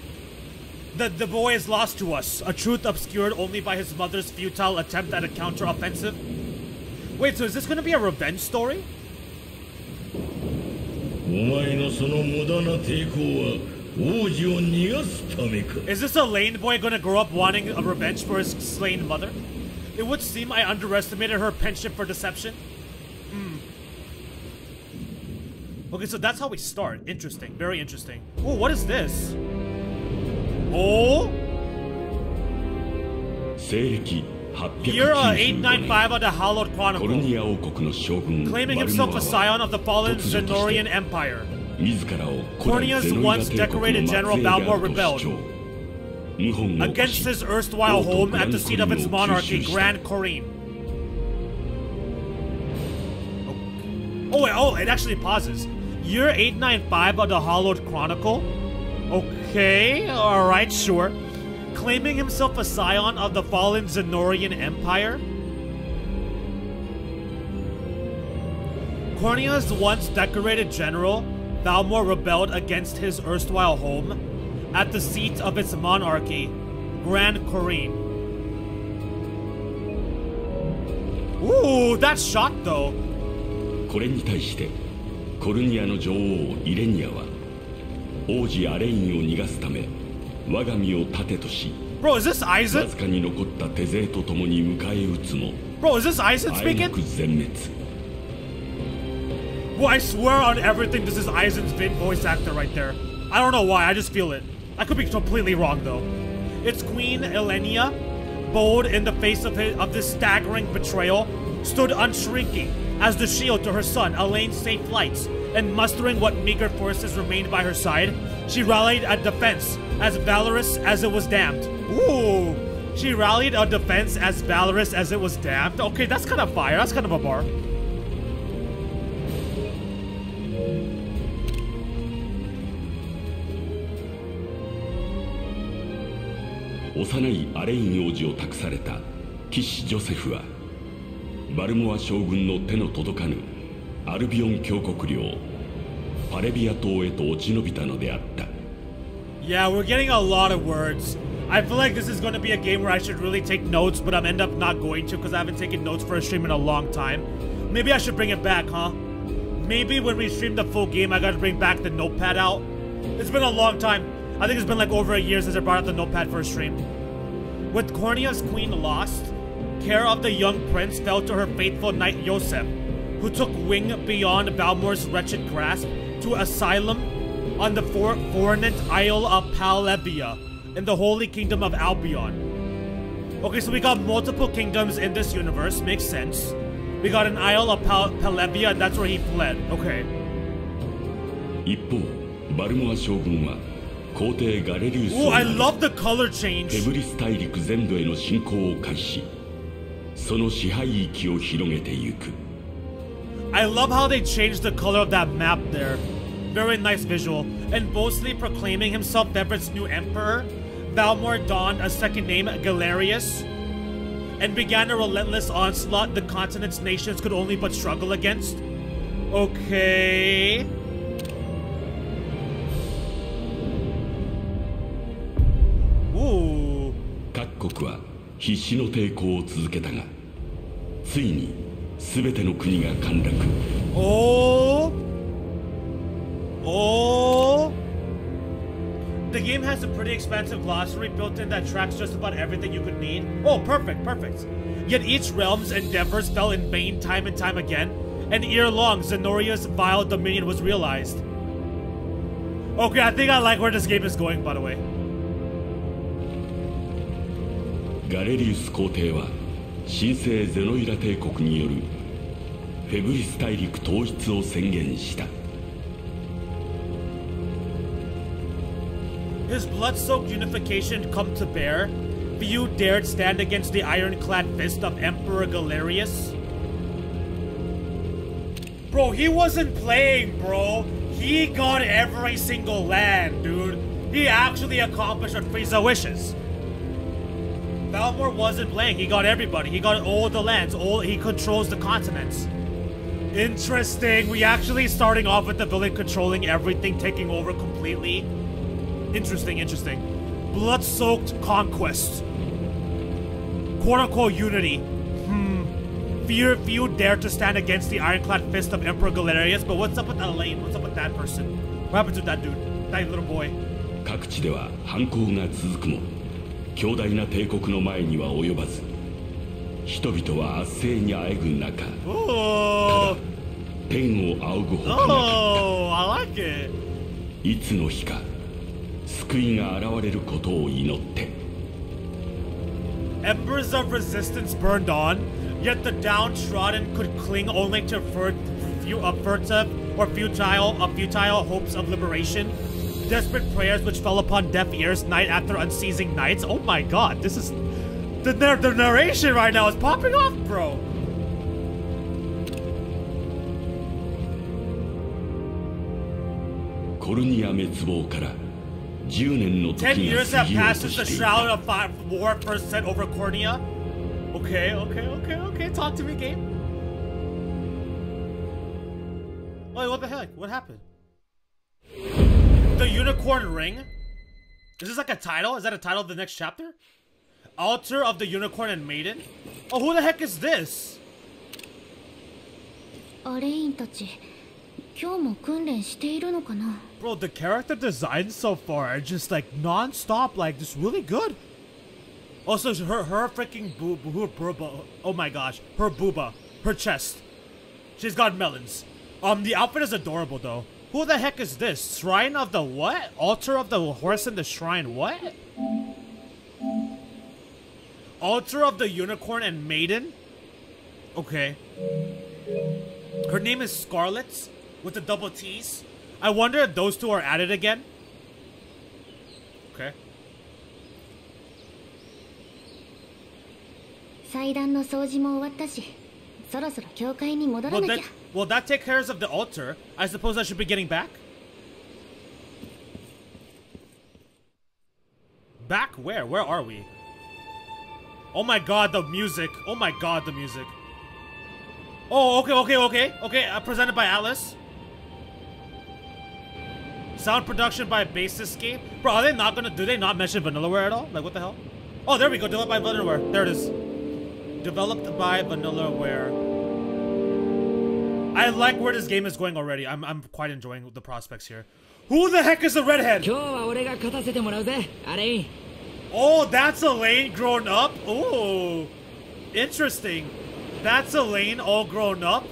The, the boy is lost to us, a truth obscured only by his mother's futile attempt at a counter-offensive. Wait, so is this gonna be a revenge story? Is this a lane boy gonna grow up wanting a revenge for his slain mother? It would seem I underestimated her penchant for deception. Okay, so that's how we start. Interesting. Very interesting. Oh, what is this? Oh? Year 895 of the Hallowed Chronicle, claiming himself a scion of the fallen Zenorian Empire. Cornia's once decorated General Valmore rebelled against his erstwhile home at the seat of its monarchy, Grand Cornia. Oh, oh, it actually pauses. You're 895 of the Hollowed Chronicle? Okay, alright, sure. Claiming himself a scion of the fallen Zenorian Empire? Cornia's once decorated general, Valmore rebelled against his erstwhile home at the seat of its monarchy, Grand Cornia. Ooh, that shot though. コルニアの女王イレニアは王子アレインを逃がすため我が身を盾とし Bro, is this Isaac? わずかに残った手勢と共に迎え撃つも Bro, is this Isaac speaking? 全滅 Well, I swear on everything this is Eisen's Vin voice actor right there. I don't know why, I just feel it. I could be completely wrong though. It's Queen Ilenia, bold in the face of, his, of this staggering betrayal, stood unshrinking as the shield to her son, Alain's safe flights, and mustering what meager forces remained by her side, she rallied a defense as valorous as it was damned. Ooh! She rallied a defense as valorous as it was damned. Okay, that's kind of fire. That's kind of a bar. Osanai バルモア将軍の手の届かぬアルビオン峡谷領パレビア島へと落ち延びたのであった Yeah, we're getting a lot of words. I feel like this is going to be a game where I should really take notes, but I'm end up not going to because I haven't taken notes for a stream in a long time. Maybe I should bring it back, huh? Maybe when we stream the full game, I got to bring back the notepad out. It's been a long time. I think it's been like over a year since I brought out the notepad for a stream. With Cornia's queen lost, care of the young prince fell to her faithful knight Josef, who took wing beyond Valmore's wretched grasp to asylum on the for foreignant isle of Palevia in the holy kingdom of Albion. Okay, so we got multiple kingdoms in this universe, makes sense. We got an isle of Pal Palevia, and that's where he fled. Okay. 一方、バルモア将軍は皇帝ガレリウス I love the color change. その支配域を広げていく。I love how they changed the color of that map there. Very nice visual. And boldly proclaiming himself Beverett's new emperor Valmore donned a second name, Galerius and began a relentless onslaught the continent's nations could only but struggle against. Okay... Ooh. 各国は必死の抵抗を続けたがついに全ての国が陥落 Oh. Oh. The game has a pretty expansive glossary built in that tracks just about everything you could need. Oh, perfect, perfect. Yet each realm's endeavors fell in vain time and time again, and ere long, Zenoria's vile dominion was realized. Okay, I think I like where this game is going, by the way. ガレリウス皇帝は神聖ゼノイラ帝国によるフェブリス大陸統一を宣言した His blood-soaked unification come to bear, few dared stand against the ironclad fist of Emperor Galerius. Bro, he wasn't playing, bro. He got every single land, dude. He actually accomplished what Frieza wishes. Valmore wasn't playing. He got everybody. He got all the lands. All he controls the continents. Interesting. We actually starting off with the villain controlling everything, taking over completely. Interesting, interesting. Blood-soaked conquest. Quote-unquote unity. Hmm. Fear, few dare to stand against the ironclad fist of Emperor Galerius. But what's up with Alain? What's up with that person? What happened to that dude? That little boy? 各地では反抗が続くも強大な帝国の前には及ばず人々は圧政にあえぐ中 Ooh. 天を仰ぐほかなかっ Oh. たいつの日か救いが現れることを祈って Embers of resistance burned on, yet the downtrodden could cling only to fur- fu- uh, furtive or futile, uh, futile hopes of liberation. Desperate prayers which fell upon deaf ears night after unceasing nights. Oh my god, this is... The, the, the narration right now is popping off, bro! Ten years have passed since the Shroud of Fire War first set over Cornia. Okay, okay, okay, okay, talk to me, game. Wait, what the heck? What happened? The Unicorn Ring? Is this like a title? Is that a title of the next chapter? Altar of the Unicorn and Maiden? Oh, who the heck is this? アレインたち今日も訓練しているのかな Bro, the character designs so far are just like non-stop, like just really good. Also, her her freaking boob, her booba. Oh my gosh, her booba, her chest. She's got melons. Um, the outfit is adorable though. Who the heck is this? Shrine of the what? Altar of the horse and the shrine what? Altar of the unicorn and maiden? Okay. Her name is Scarlett with the double T's. I wonder if those two are at it again. Okay well that take care of the altar. I suppose I should be getting back. Back where? Where are we? Oh my god, the music. Oh my god, the music. Oh, okay, okay, okay. Okay, uh, presented by Atlus. Sound production by Basiscape. Bro, are they not gonna, do they not mention Vanillaware at all? Like, what the hell? Oh, there we go, developed by Vanillaware. There it is. Developed by Vanillaware. I like where this game is going already. I'm, I'm quite enjoying the prospects here. Who the heck is the redhead? Oh, that's Alain grown up? Oh, interesting. That's Alain all grown up?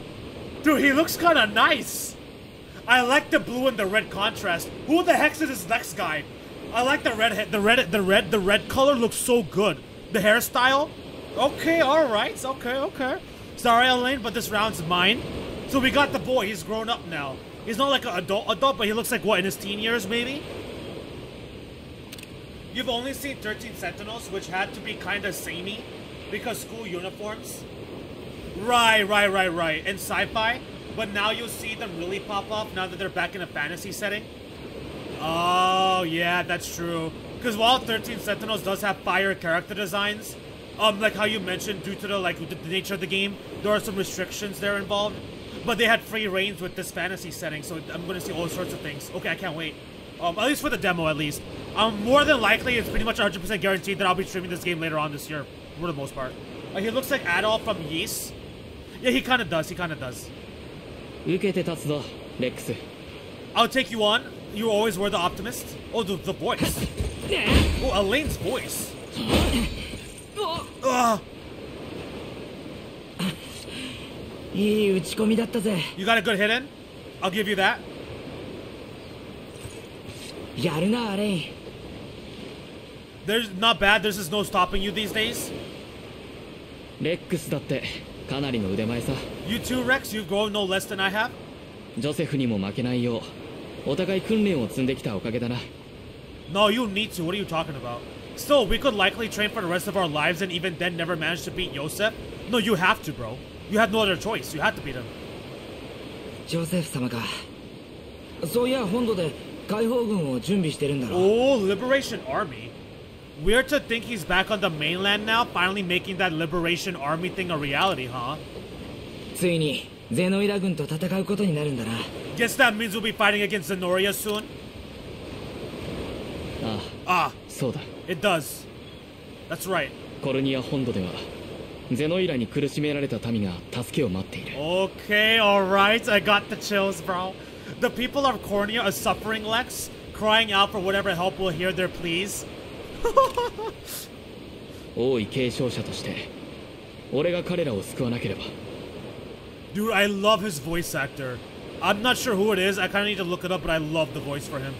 Dude, he looks kind of nice. I like the blue and the red contrast. Who the heck is this next guy? I like the red, the red, the red, the red color looks so good. The hairstyle? Okay, alright, okay, okay. Sorry, Alain, but this round's mine. So we got the boy. He's grown up now. He's not like an adult, adult, but he looks like what in his teen years, maybe. You've only seen 13 Sentinels, which had to be kind of samey because school uniforms. Right, right, right, right. In sci-fi, but now you'll see them really pop off now that they're back in a fantasy setting. Oh, yeah, that's true. Because while 13 Sentinels does have fire character designs, um, like how you mentioned, due to the like the nature of the game, there are some restrictions there involved. But they had free reigns with this fantasy setting, so I'm going to see all sorts of things. Okay, I can't wait. Um, at least for the demo, at least. Um, more than likely, it's pretty much 100% guaranteed that I'll be streaming this game later on this year, for the most part. Uh, he looks like Adol from Ys. Yeah, he kind of does. He kind of does. I'll take you on. You always were the optimist. Oh, the, the voice. (laughs) Oh, Alain's voice. (laughs) Ugh. You got a good hit in? I'll give you that. There's not bad, there's just no stopping you these days. You too, Lex, you've grown no less than I have. ジョセフにも負けないよう、お互い訓練を積んできたおかげだな。No, you need to. What are you talking about? Still, we could likely train for the rest of our lives and even then never manage to beat Josef. No, you have to, bro. You have no other choice. You have to beat him. ジョセフ様かそういや本土で解放軍を準備してるんだろ Oh, Liberation Army. Weird to think he's back on the mainland now, finally making that Liberation Army thing a reality, huh? ついにゼノイラ軍と戦うことになるんだな Guess that means we'll be fighting against Zenoria soon. あ Ah, あそうだ it does. That's right. コルニア本土では ゼノイラに苦しめられた民が助けを待っている。Okay, alright, I got the chills, bro. The people of Cornia are suffering, Lex Crying out for whatever help will hear their pleas. (laughs) Oh, 王位継承者として俺が彼らを救わなければ. Dude, I love his voice actor. I'm not sure who it is, I kinda need to look it up, but I love the voice for him.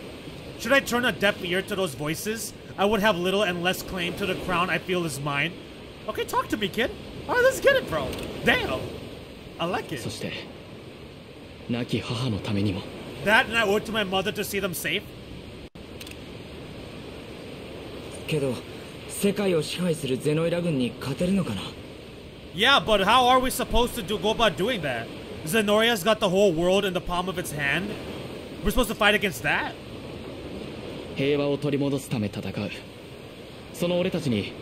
Should I turn a deaf ear to those voices? I would have little and less claim to the crown I feel is mine. Okay, talk to me, kid. Alright, let's get it, bro. Damn. I like it. そして亡き母のためにも That and I owe it to my mother to see them safe. けど世界を支配するゼノイラ軍に勝てるのかな Yeah, but how are we supposed to do, go about doing that? Zenoria's got the whole world in the palm of its hand. We're supposed to fight against that? 平和を取り戻すため戦うその俺たちに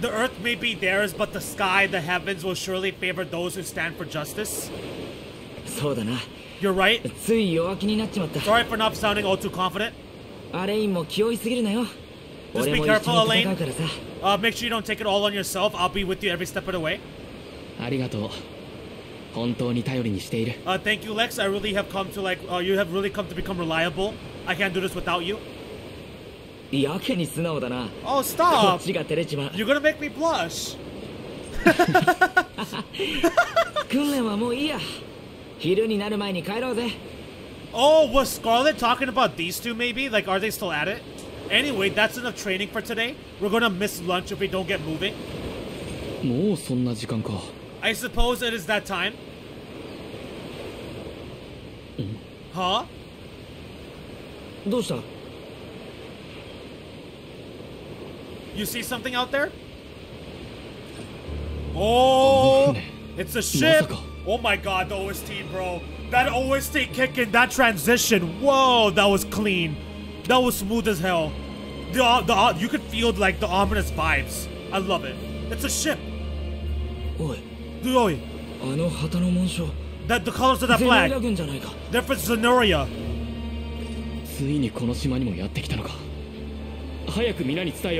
the earth may be theirs, but the sky, the heavens, will surely favor those who stand for justice. You're right. Sorry for not sounding all too confident. Just be careful, Alain. Uh, make sure you don't take it all on yourself. I'll be with you every step of the way. Uh, thank you, Lex. I really have come to like, uh, you have really come to become reliable. I can't do this without you. Oh, stop! You're gonna make me blush! (laughs) oh, was Scarlett talking about these two maybe? Like, are they still at it? Anyway, that's enough training for today. We're gonna miss lunch if we don't get moving. I suppose it is that time. Hmm. Huh? どうした You see something out there? Oh, it's a ship. Masaka. Oh my god, the OST, bro. That OST kick in, that transition. Whoa, that was clean. That was smooth as hell. The, uh, the, uh, you could feel like the ominous vibes. I love it. It's a ship. おい Dude, oi, あの旗の紋章 that the colors of that ゼノイラ flag. 軍じゃないか They're for Zenoria. ついにこの島にもやってきたのか早く皆に伝えよう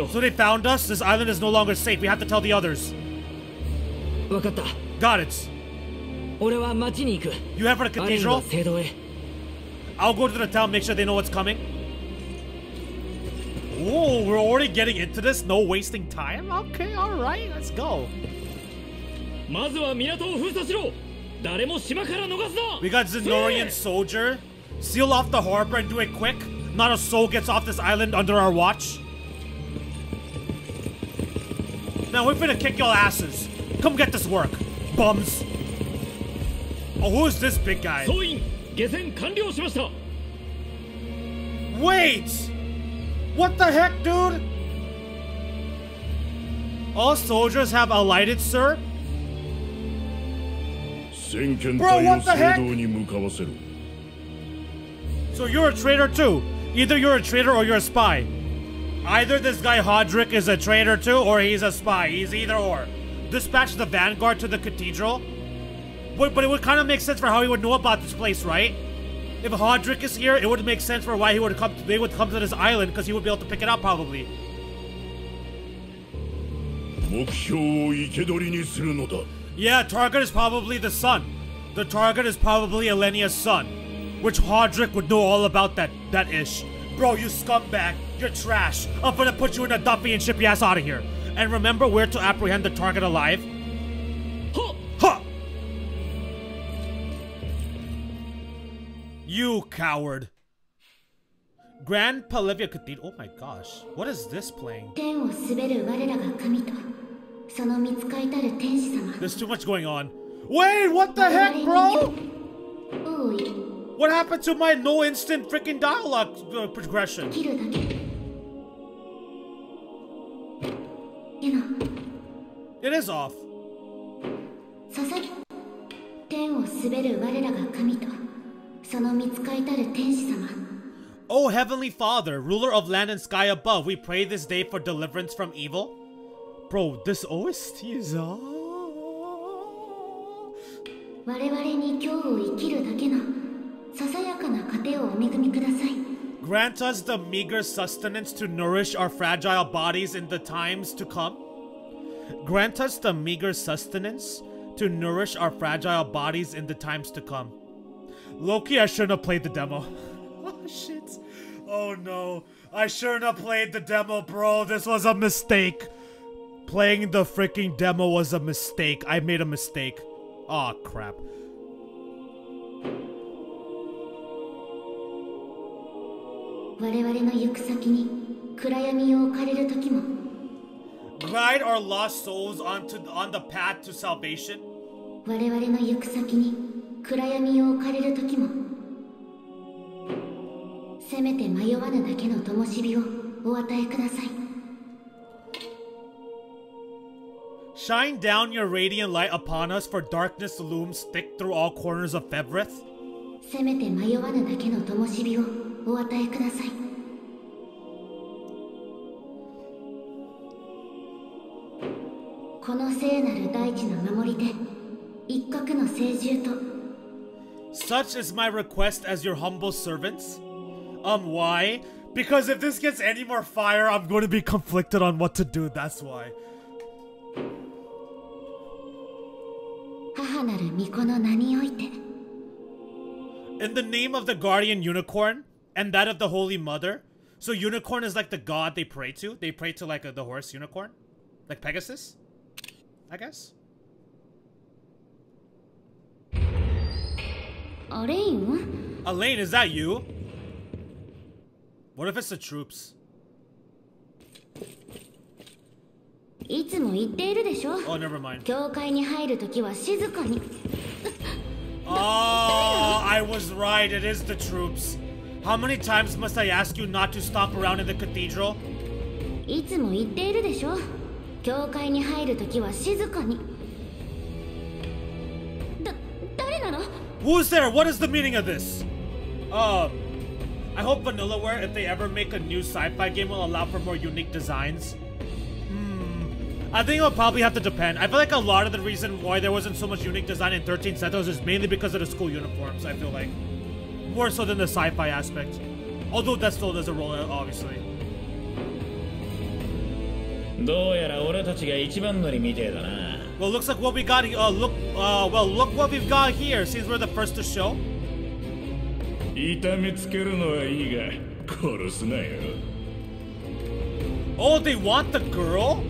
so they found us? This island is no longer safe. We have to tell the others. Got it. You have a cathedral? I'll go to the town, make sure they know what's coming. Oh, we're already getting into this? No wasting time? Okay, alright, let's go. We got Zenorian soldier. Seal off the harbor and do it quick. Not a soul gets off this island under our watch. Now we're finna kick your asses. Come get this work, bums. Oh, who is this big guy? Wait! What the heck, dude? All soldiers have alighted, sir? Bro, what the heck? So you're a traitor too. Either you're a traitor or you're a spy. Either this guy Hodrick is a traitor too, or he's a spy. He's either or. Dispatch the vanguard to the cathedral. But, but it would kind of make sense for how he would know about this place, right? If Hodrick is here, it would make sense for why he would come. To, they would come to this island because he would be able to pick it up probably. Yeah, target is probably the sun. The target is probably Ilenia's son which Hodrick would know all about that that ish. Bro, you scumbag. You're trash. I'm gonna put you in a duffy and ship your ass out of here. And remember where to apprehend the target alive. Huh. Huh. You coward. Grand Palevia Cathedral. Oh my gosh. What is this playing? There's too much going on. Wait, what the heck, bro? 王位 What happened to my no instant freaking dialogue uh, progression? 切るだけけど It is off. ささ天を滑る我らが神とその見つかいたる天使様 O Heavenly Father, ruler of land and sky above, we pray this day for deliverance from evil. Bro, this OST is. Uh... 我々に今日を生きるだけの Grant us the meager sustenance to nourish our fragile bodies in the times to come. Grant us the meager sustenance to nourish our fragile bodies in the times to come. Loki, I shouldn't have played the demo. (laughs) oh, shit. Oh, no. I shouldn't have played the demo, bro. This was a mistake. Playing the freaking demo was a mistake. I made a mistake. Aw, oh, crap. 我々の行く先に暗闇を置かれる時も Guide our lost souls onto on the path to salvation. Shine down your radiant light upon us, for darkness looms thick through all corners of Fevrith. お与えください。この聖なる大地の守り手、一角の聖獣と Such is my request as your humble servants. Um, why? Because if this gets any more fire, I'm going to be conflicted on what to do, that's why. In the name of the guardian unicorn and that of the Holy Mother. So unicorn is like the god they pray to. They pray to like a, the horse unicorn, like Pegasus, I guess. Alain. Alain, is that you? What if it's the troops? Oh, never mind. Oh, I was right. It is the troops. How many times must I ask you not to stomp around in the cathedral? いつも言っているでしょ教会に入るときは静かにだ誰なの Who's there? What is the meaning of this? Um, I hope Vanillaware, if they ever make a new sci-fi game, will allow for more unique designs. Hmm, I think it'll probably have to depend. I feel like a lot of the reason why there wasn't so much unique design in 13 Sentinels is mainly because of the school uniforms, I feel like More so than the sci-fi aspect. Although that still does a role, obviously. どうやら俺たちが一番乗りみてえだな。well, looks like what we got. Uh, look. Uh, well, look what we've got here. Since we're the first to show. Oh, they want the girl?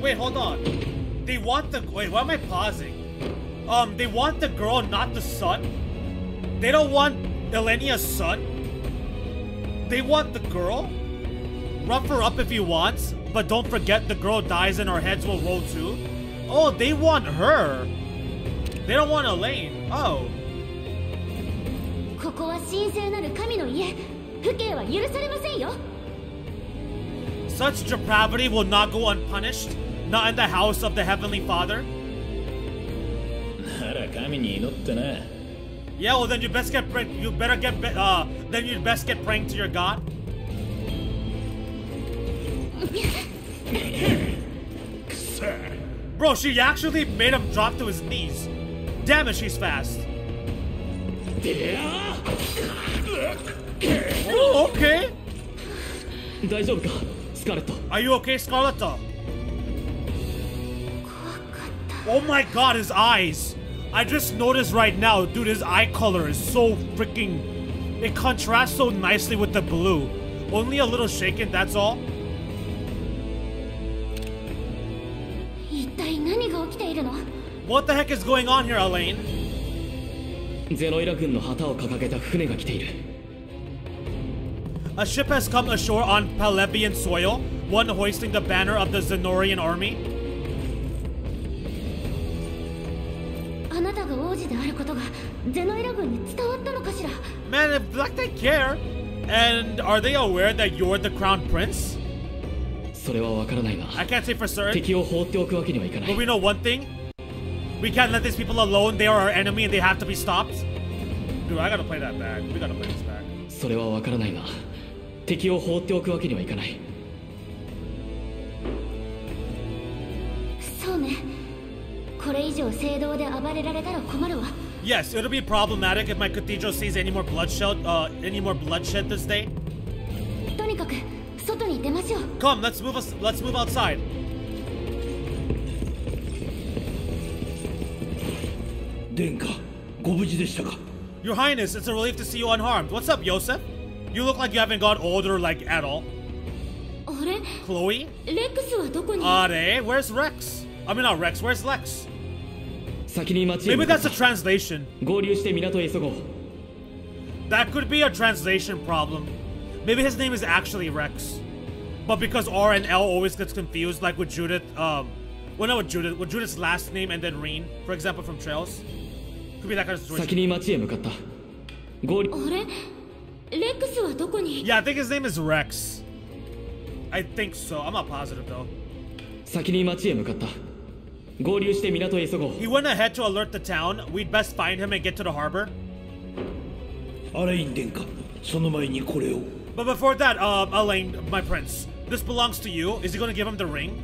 Wait, hold on. They want the. Wait, why am I pausing? Um, they want the girl, not the son. They don't want Ilenia's son. They want the girl. Rough her up if he wants, but don't forget the girl dies and our heads will roll too. Oh, they want her. They don't want Alain. Oh. Such depravity will not go unpunished, not in the house of the Heavenly Father. (laughs) Yeah, well then you best get you better get uh then you best get praying to your god. Bro, she actually made him drop to his knees. Damn it, she's fast. Oh, okay. Are you okay, Scarlett? Oh my god, his eyes. I just noticed right now, dude, his eye color is so freaking... It contrasts so nicely with the blue. Only a little shaken, that's all. What the heck is going on here, Alain? A ship has come ashore on Palevian soil, one hoisting the banner of the Zenorian army. 王子であることがゼノイラ軍に伝わったのかしら Man, if like they care. And are they aware that you're the crown prince? それはわからないが I can't say for certain. 敵を放っておくわけにはいかない。But we know one thing. We can't let these people alone. They are our enemy and they have to be stopped. Dude, I gotta play that back. We gotta play this back. それはわからないが、敵を放っておくわけにはいかない。Yes, it'll be problematic if my cathedral sees any more bloodshed, uh, any more bloodshed this day. Come, let's move us, let's move outside. Your Highness, it's a relief to see you unharmed. What's up, Josef? You look like you haven't got older, like, at all. Chloe? Rex? Are? Where's Rex? I mean, not Rex, where's Lex? Maybe that's a translation. That could be a translation problem. Maybe his name is actually Rex. But because R and L always gets confused, like with Judith, um, well, not with Judith, with Judith's last name and then Rean, for example, from Trails. Could be that kind of situation. Yeah, I think his name is Rex. I think so. I'm not positive though. 先に町へ向かった。he went ahead to alert the town. We'd best find him and get to the harbor. But before that, uh, Alain, my prince, this belongs to you. Is he gonna give him the ring?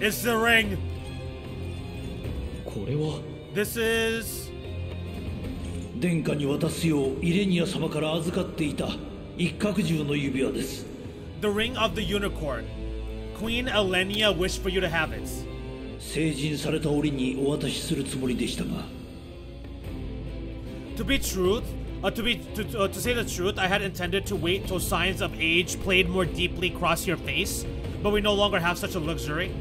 It's the ring! This is... 殿下に渡すようイレニア様から預かっていた一角獣の指輪です。The ring of the unicorn. Queen Ilenia wished for you to have it. 成人された折にお渡しするつもりでしたが To be truth, uh, to be to, uh, to say the truth, I had intended to wait till signs of age played more deeply across your face, but we no longer have such a luxury.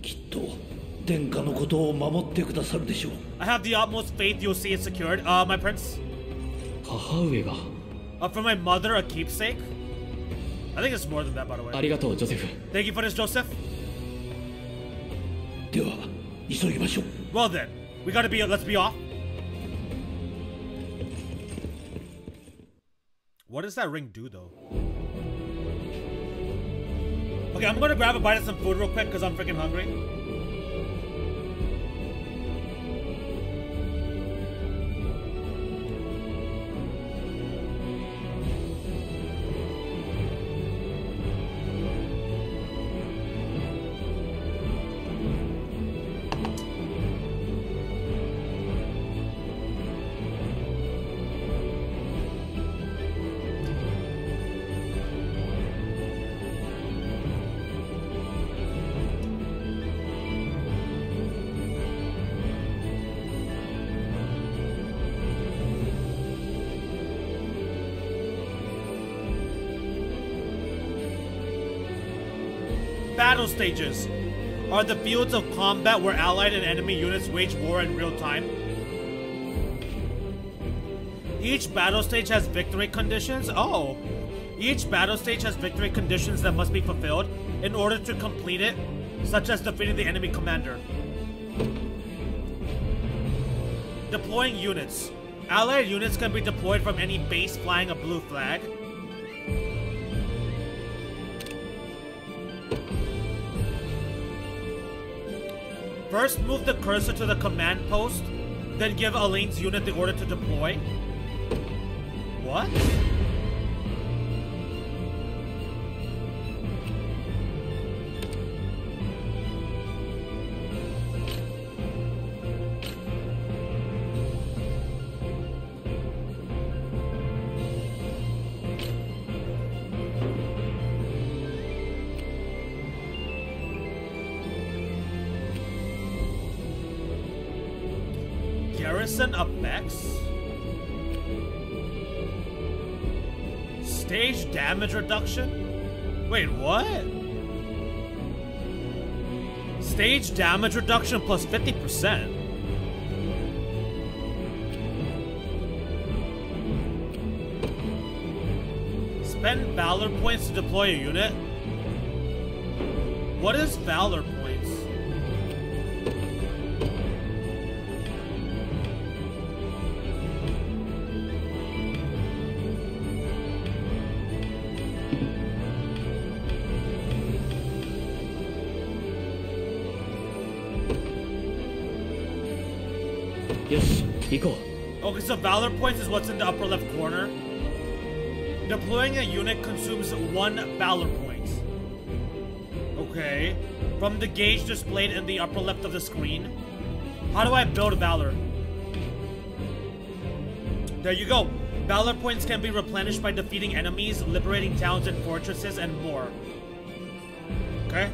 きっと殿下のことを守ってくださるでしょう I have the utmost faith you'll see it secured. Uh, my prince, 母上が uh, for my mother, a keepsake. I think it's more than that, by the あ way. りがとうジョセフ Thank you for this, Joseph. では急ぎましょう Well then, we gotta be. Let's be off. What does that ring do, though? Okay, I'm gonna grab a bite of some food real quick because I'm freaking hungry. Stages are the fields of combat where allied and enemy units wage war in real time. Each battle stage has victory conditions. Oh, each battle stage has victory conditions that must be fulfilled in order to complete it, such as defeating the enemy commander. Deploying units. Allied units can be deployed from any base flying a blue flag. First, move the cursor to the command post, then give Alain's unit the order to deploy. What? Reduction? Wait, what? Stage damage reduction plus 50%. Spend Valor points to deploy a unit? What is Valor points? So Valor points is what's in the upper left corner. Deploying a unit consumes one Valor point. Okay. From the gauge displayed in the upper left of the screen. How do I build Valor? There you go. Valor points can be replenished by defeating enemies, liberating towns and fortresses, and more. Okay.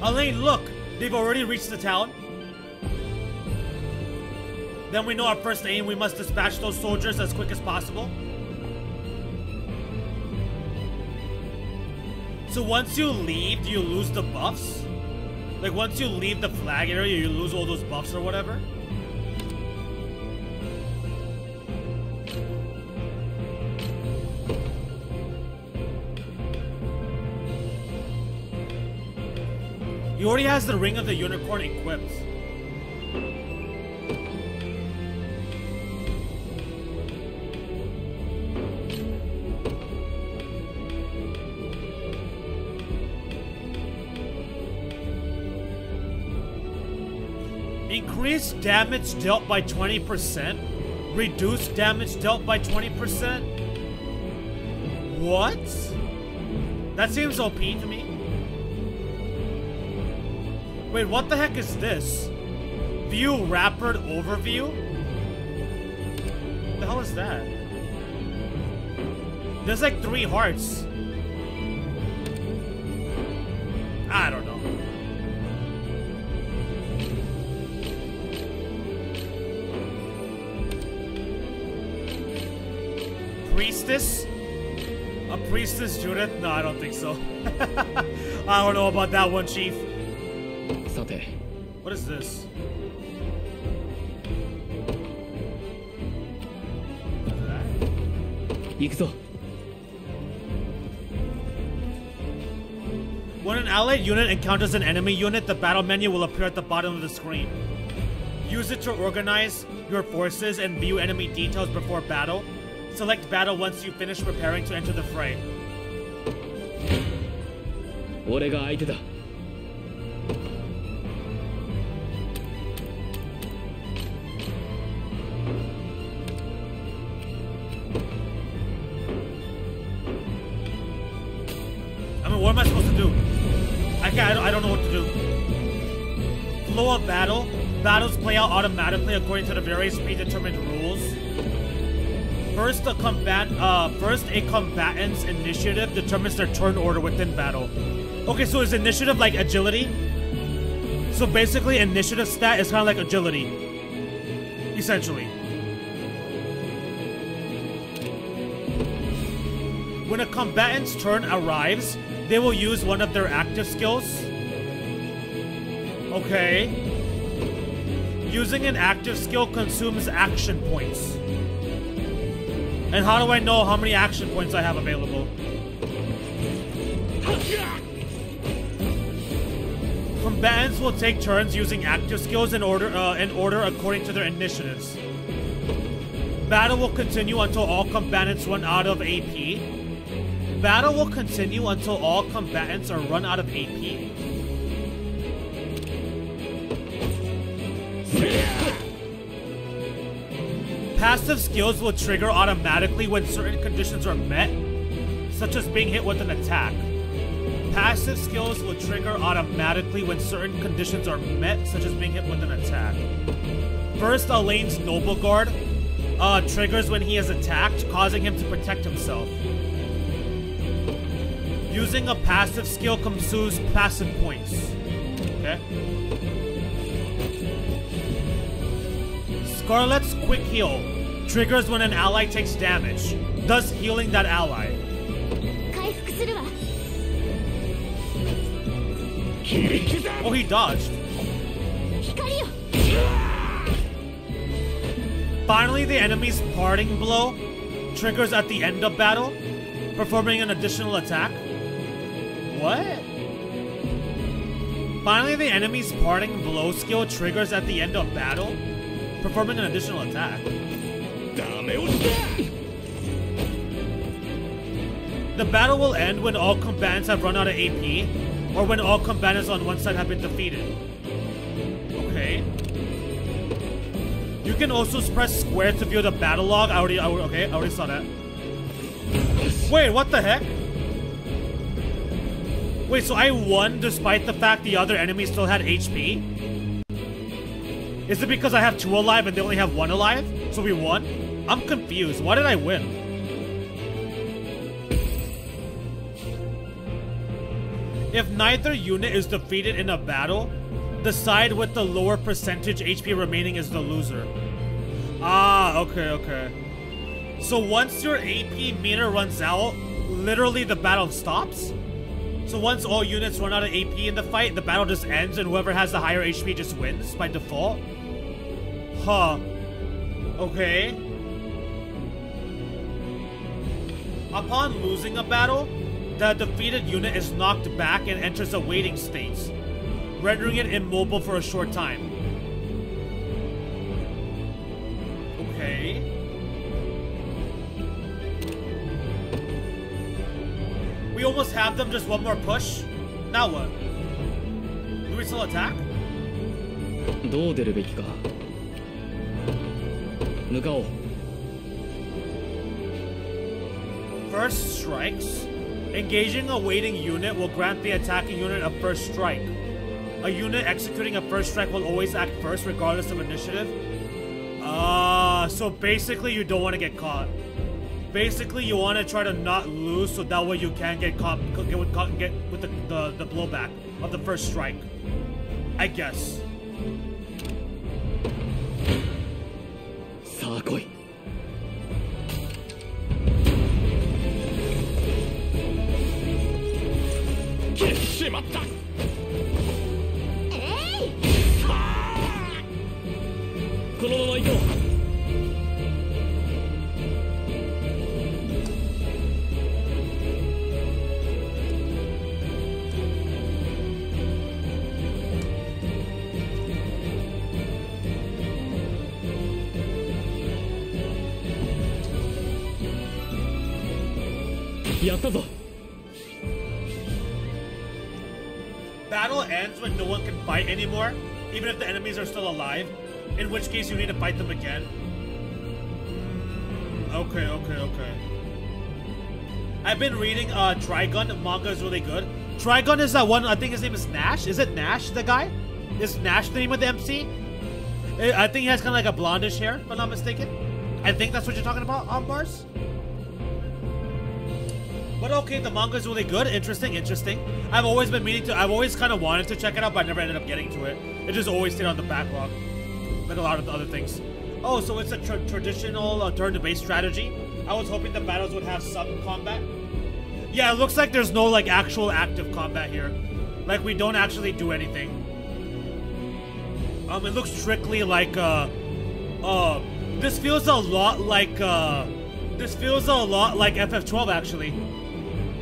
Alain, look! They've already reached the town. Then we know our first aim. We must dispatch those soldiers as quick as possible. So once you leave, do you lose the buffs? Like once you leave the flag area, you lose all those buffs or whatever? He already has the Ring of the Unicorn equipped. Damage dealt by 20%. Reduce damage dealt by 20%. What? That seems OP to me. Wait, what the heck is this? View rapid overview? What the hell is that? There's like three hearts. Is Judith? No, I don't think so. (laughs) I don't know about that one, Chief. What is this? When an allied unit encounters an enemy unit, the battle menu will appear at the bottom of the screen. Use it to organize your forces and view enemy details before battle. Select battle once you finish preparing to enter the fray to do. I don't know what to do. Flow of battle. Battles play out automatically according to the various predetermined rules. First, a combat. Uh, first, a combatant's initiative determines their turn order within battle. Okay, so is initiative like agility? So basically, initiative stat is kind of like agility, essentially. When a combatant's turn arrives, they will use one of their active skills. Okay. Using an active skill consumes action points. And how do I know how many action points I have available? Combatants will take turns using active skills in order uh, in order according to their initiatives. Battle will continue until all combatants run out of AP. Battle will continue until all combatants are run out of AP. Passive skills will trigger automatically when certain conditions are met, such as being hit with an attack. Passive skills will trigger automatically when certain conditions are met, such as being hit with an attack. First, Alain's Noble Guard uh, triggers when he is attacked, causing him to protect himself. Using a passive skill consumes passive points. Okay. Scarlett's Quick Heal triggers when an ally takes damage, thus healing that ally. Oh, he dodged. Finally, the enemy's parting blow triggers at the end of battle, performing an additional attack. What? Finally, the enemy's parting blow skill triggers at the end of battle, performing an additional attack. The battle will end when all combatants have run out of AP or when all combatants on one side have been defeated. Okay. You can also press square to view the battle log. I already, I, okay, I already saw that. Wait, what the heck? Wait, so I won despite the fact the other enemy still had HP? Is it because I have two alive and they only have one alive? So we won? I'm confused. Why did I win? If neither unit is defeated in a battle, the side with the lower percentage HP remaining is the loser. Ah, okay, okay. So once your AP meter runs out, literally the battle stops? So once all units run out of AP in the fight, the battle just ends and whoever has the higher HP just wins by default? Huh. Okay. Upon losing a battle, the defeated unit is knocked back and enters a waiting state, rendering it immobile for a short time. Okay. We almost have them, just one more push. Now what? Do we still attack? どう出るべきか向かおう First strikes. Engaging a waiting unit will grant the attacking unit a first strike. A unit executing a first strike will always act first regardless of initiative. Ah, so basically you don't want to get caught. Basically you want to try to not lose so that way you can get caught get with, get with the, the, the blowback of the first strike. I guess. さあ来い しまった anymore, even if the enemies are still alive, in which case you need to fight them again. Okay, okay, okay. I've been reading uh Trigun, the manga is really good. Trigun is that one, I think his name is Nash. Is it Nash, the guy? Is Nash the name of the MC? I I think he has kind of like a blondish hair, if I'm not mistaken. I think that's what you're talking about, on bars. But okay, the manga is really good. Interesting, interesting. I've always been meaning to, I've always kind of wanted to check it out, but I never ended up getting to it. It just always stayed on the backlog. Like a lot of the other things. Oh, so it's a tra traditional uh, turn-to-base strategy. I was hoping the battles would have some combat. Yeah, it looks like there's no like actual active combat here. Like we don't actually do anything. Um, it looks strictly like uh, uh, this feels a lot like uh, this feels a lot like FF12 actually.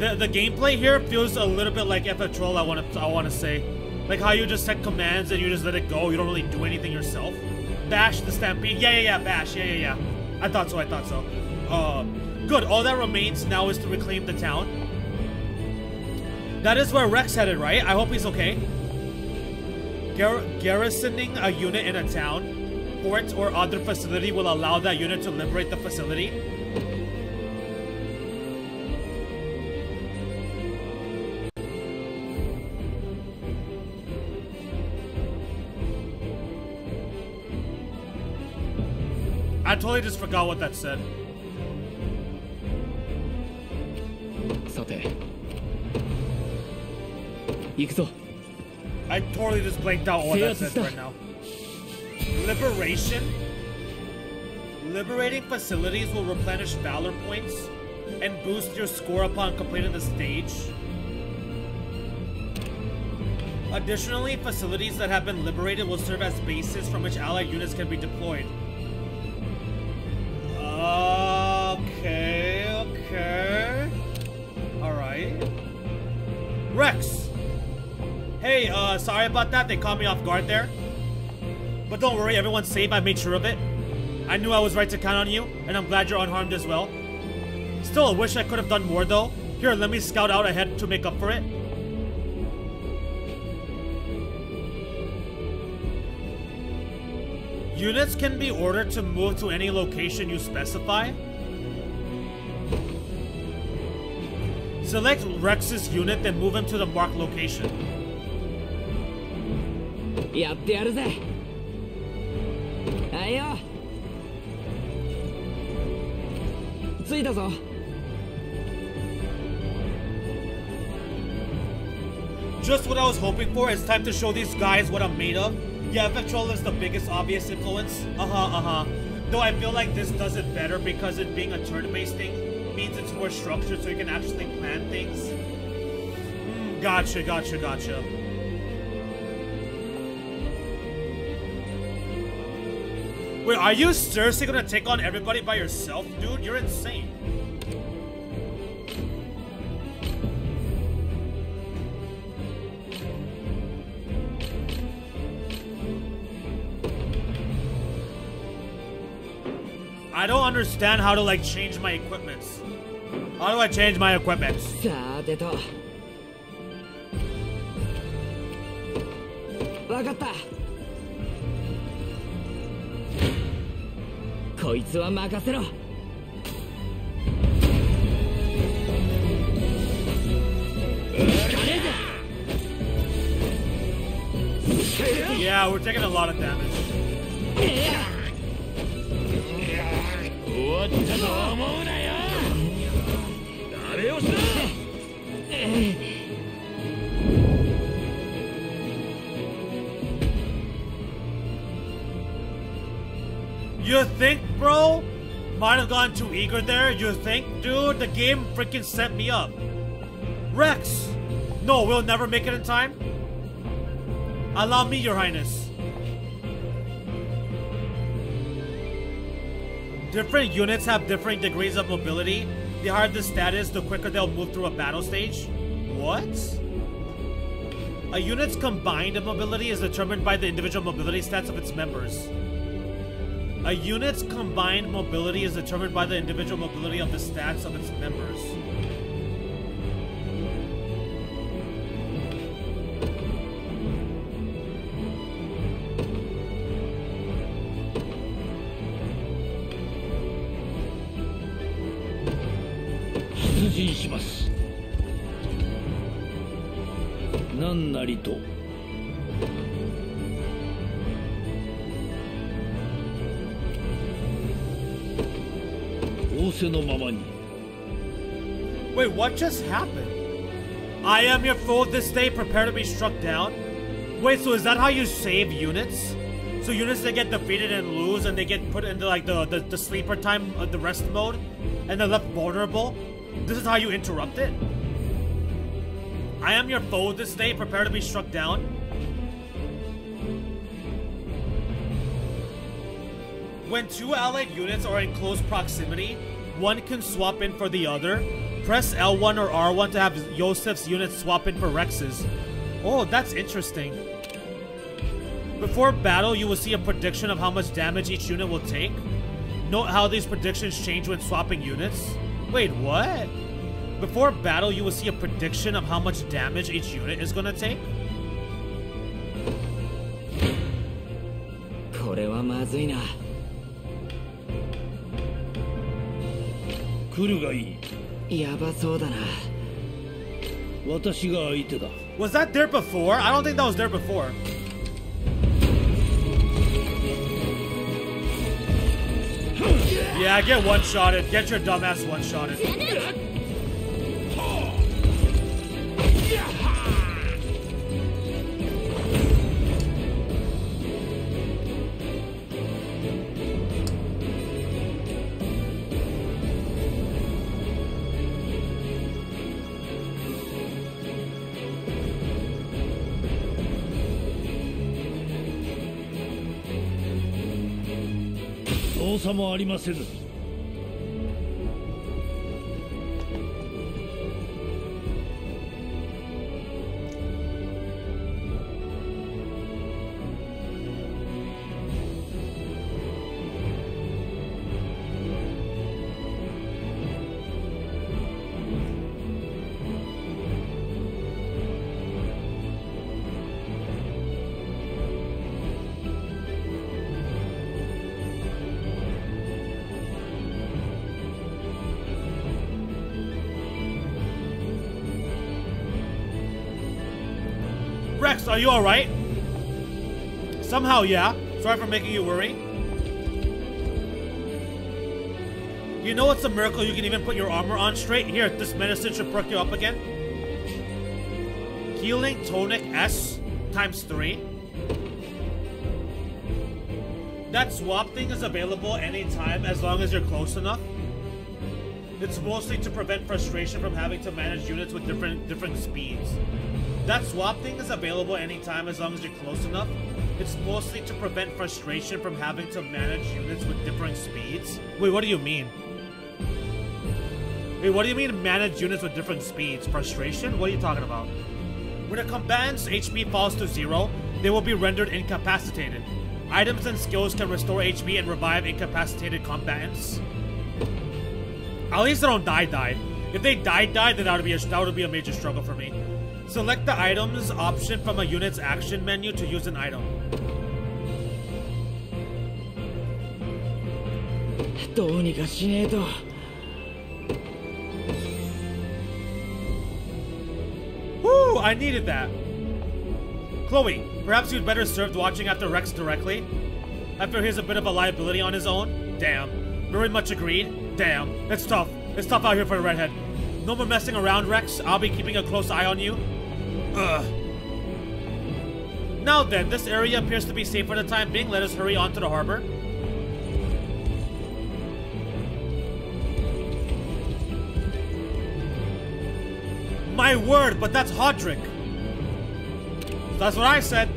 The the gameplay here feels a little bit like FF12. I want to I want to say, like how you just set commands and you just let it go. You don't really do anything yourself. Vash the stampede. Yeah, yeah, yeah. Vash. Yeah, yeah, yeah. I thought so. I thought so. Uh, good. All that remains now is to reclaim the town. That is where Rex headed, right? I hope he's okay. Gar garrisoning a unit in a town, port, or other facility will allow that unit to liberate the facility. I totally just forgot what that said. I totally just blanked out what that says right now. Liberation? Liberating facilities will replenish valor points and boost your score upon completing the stage. Additionally, facilities that have been liberated will serve as bases from which allied units can be deployed. Rex! Hey, uh, sorry about that. They caught me off guard there. But don't worry, everyone's safe. I made sure of it. I knew I was right to count on you, and I'm glad you're unharmed as well. Still, I wish I could have done more though. Here, let me scout out ahead to make up for it. Units can be ordered to move to any location you specify. Select Rex's unit, then move him to the marked location. やってやるぜはいよ着いたぞ Just what I was hoping for. It's time to show these guys what I'm made of. Yeah, FF12 is the biggest obvious influence. Uh-huh, uh-huh. Though I feel like this does it better because it being a turn-based thing means it's more structured so you can actually plan things. Mm, Gotcha, gotcha, gotcha. Wait, are you seriously gonna take on everybody by yourself, dude? You're insane. I don't understand how to like change my equipments. How do I change my equipment? Yeah, we're taking a lot of damage. 終わったと思うなよ誰をした You think, bro? Might have gone too eager there. You think, dude? The game freaking set me up. Rex! No, we'll never make it in time. Allow me, Your Highness. Different units have different degrees of mobility. The higher the status, the quicker they'll move through a battle stage. What? A unit's combined mobility is determined by the individual mobility stats of its members. A unit's combined mobility is determined by the individual mobility of the stats of its members. " 何なりと仰せのままに Wait, what just happened? I am your foe this day, prepare to be struck down? Wait, so is that how you save units? So units that get defeated and lose and they get put into like the, the, the sleeper time, uh, the rest mode, and they're left vulnerable? This is how you interrupt it? I am your foe this day, prepare to be struck down? When two allied units are in close proximity, one can swap in for the other. Press L1 or R1 to have Josef's unit swap in for Rex's. Oh, that's interesting. Before battle, you will see a prediction of how much damage each unit will take. Note how these predictions change when swapping units. Wait, what? Before battle, you will see a prediction of how much damage each unit is gonna take? これはまずいな来るがいいやばそうだな私が相手だ Was that there before? I don't think that was there before. Yeah, get one-shotted. Get your dumbass one-shotted. 操作もありませぬ。Rex, are you alright? Somehow, yeah. Sorry for making you worry. You know it's a miracle you can even put your armor on straight? Here, this medicine should perk you up again. Healing Tonic S times 3. That swap thing is available anytime as long as you're close enough. It's mostly to prevent frustration from having to manage units with different different speeds. That swap thing is available anytime as long as you're close enough. It's mostly to prevent frustration from having to manage units with differing speeds. Wait, what do you mean? Wait, what do you mean manage units with different speeds? Frustration? What are you talking about? When a combatant's HP falls to zero, they will be rendered incapacitated. Items and skills can restore HP and revive incapacitated combatants. At least they don't die die. If they die die, then that would be a, that would be a major struggle for me. Select the items option from a unit's action menu to use an item. Woo! I needed that. Chloe, perhaps you'd better serve watching after Rex directly. After he's a bit of a liability on his own. Damn. Very much agreed. Damn. It's tough. It's tough out here for a redhead. No more messing around, Rex. I'll be keeping a close eye on you. Ugh. Now then, this area appears to be safe for the time being. Let us hurry on to the harbor. My word, but that's Hodrick. That's what I said.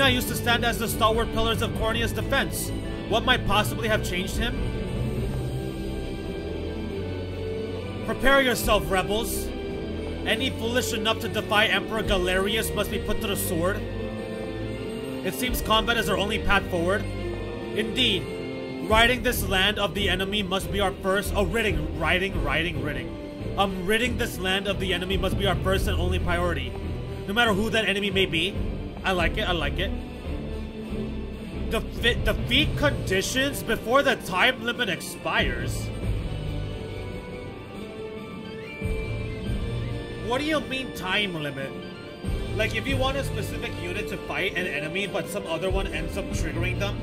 I used to stand as the stalwart pillars of Cornia's defense. What might possibly have changed him? Prepare yourself, rebels. Any foolish enough to defy Emperor Galerius must be put to the sword. It seems combat is our only path forward. Indeed, riding this land of the enemy must be our first. Oh, ridding, riding, riding, ridding. Um, ridding this land of the enemy must be our first and only priority. No matter who that enemy may be. I like it, I like it. Defe defeat conditions before the time limit expires. What do you mean time limit? Like if you want a specific unit to fight an enemy but some other one ends up triggering them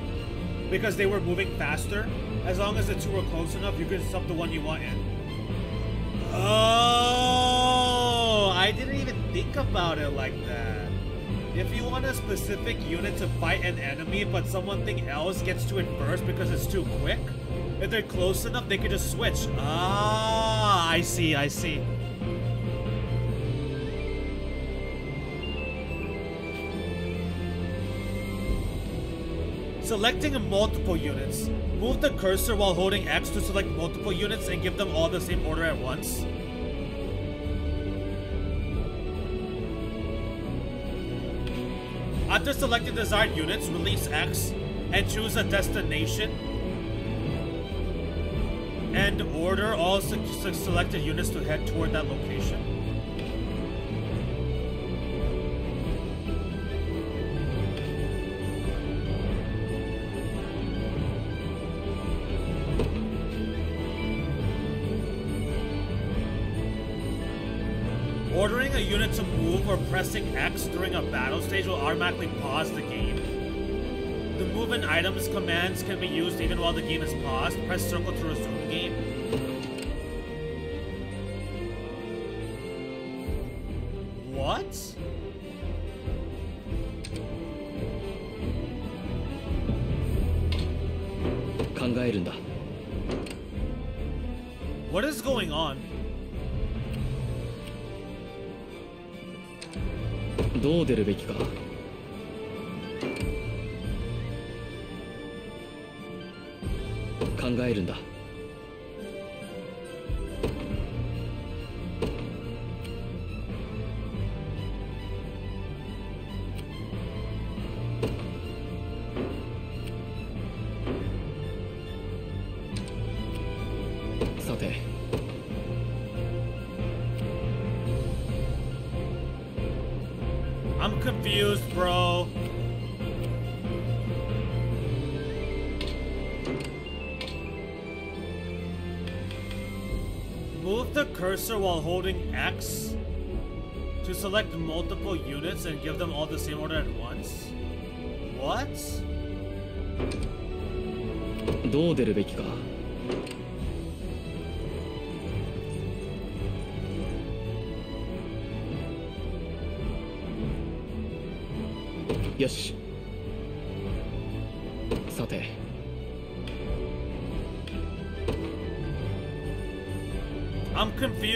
because they were moving faster, as long as the two are close enough, you can sub the one you want in. Oh, I didn't even think about it like that. If you want a specific unit to fight an enemy, but something else gets to it first because it's too quick, if they're close enough, they could just switch. Ah, I see, I see. Selecting multiple units. Move the cursor while holding X to select multiple units and give them all the same order at once. After selecting desired units, release X and choose a destination. And order all se se selected units to head toward that location. A unit to move or pressing X during a battle stage will automatically pause the game. The move and items commands can be used even while the game is paused. Press circle to resume game. えるんだ。cursor while holding X to select multiple units and give them all the same order at once? What? どう出るべきかよし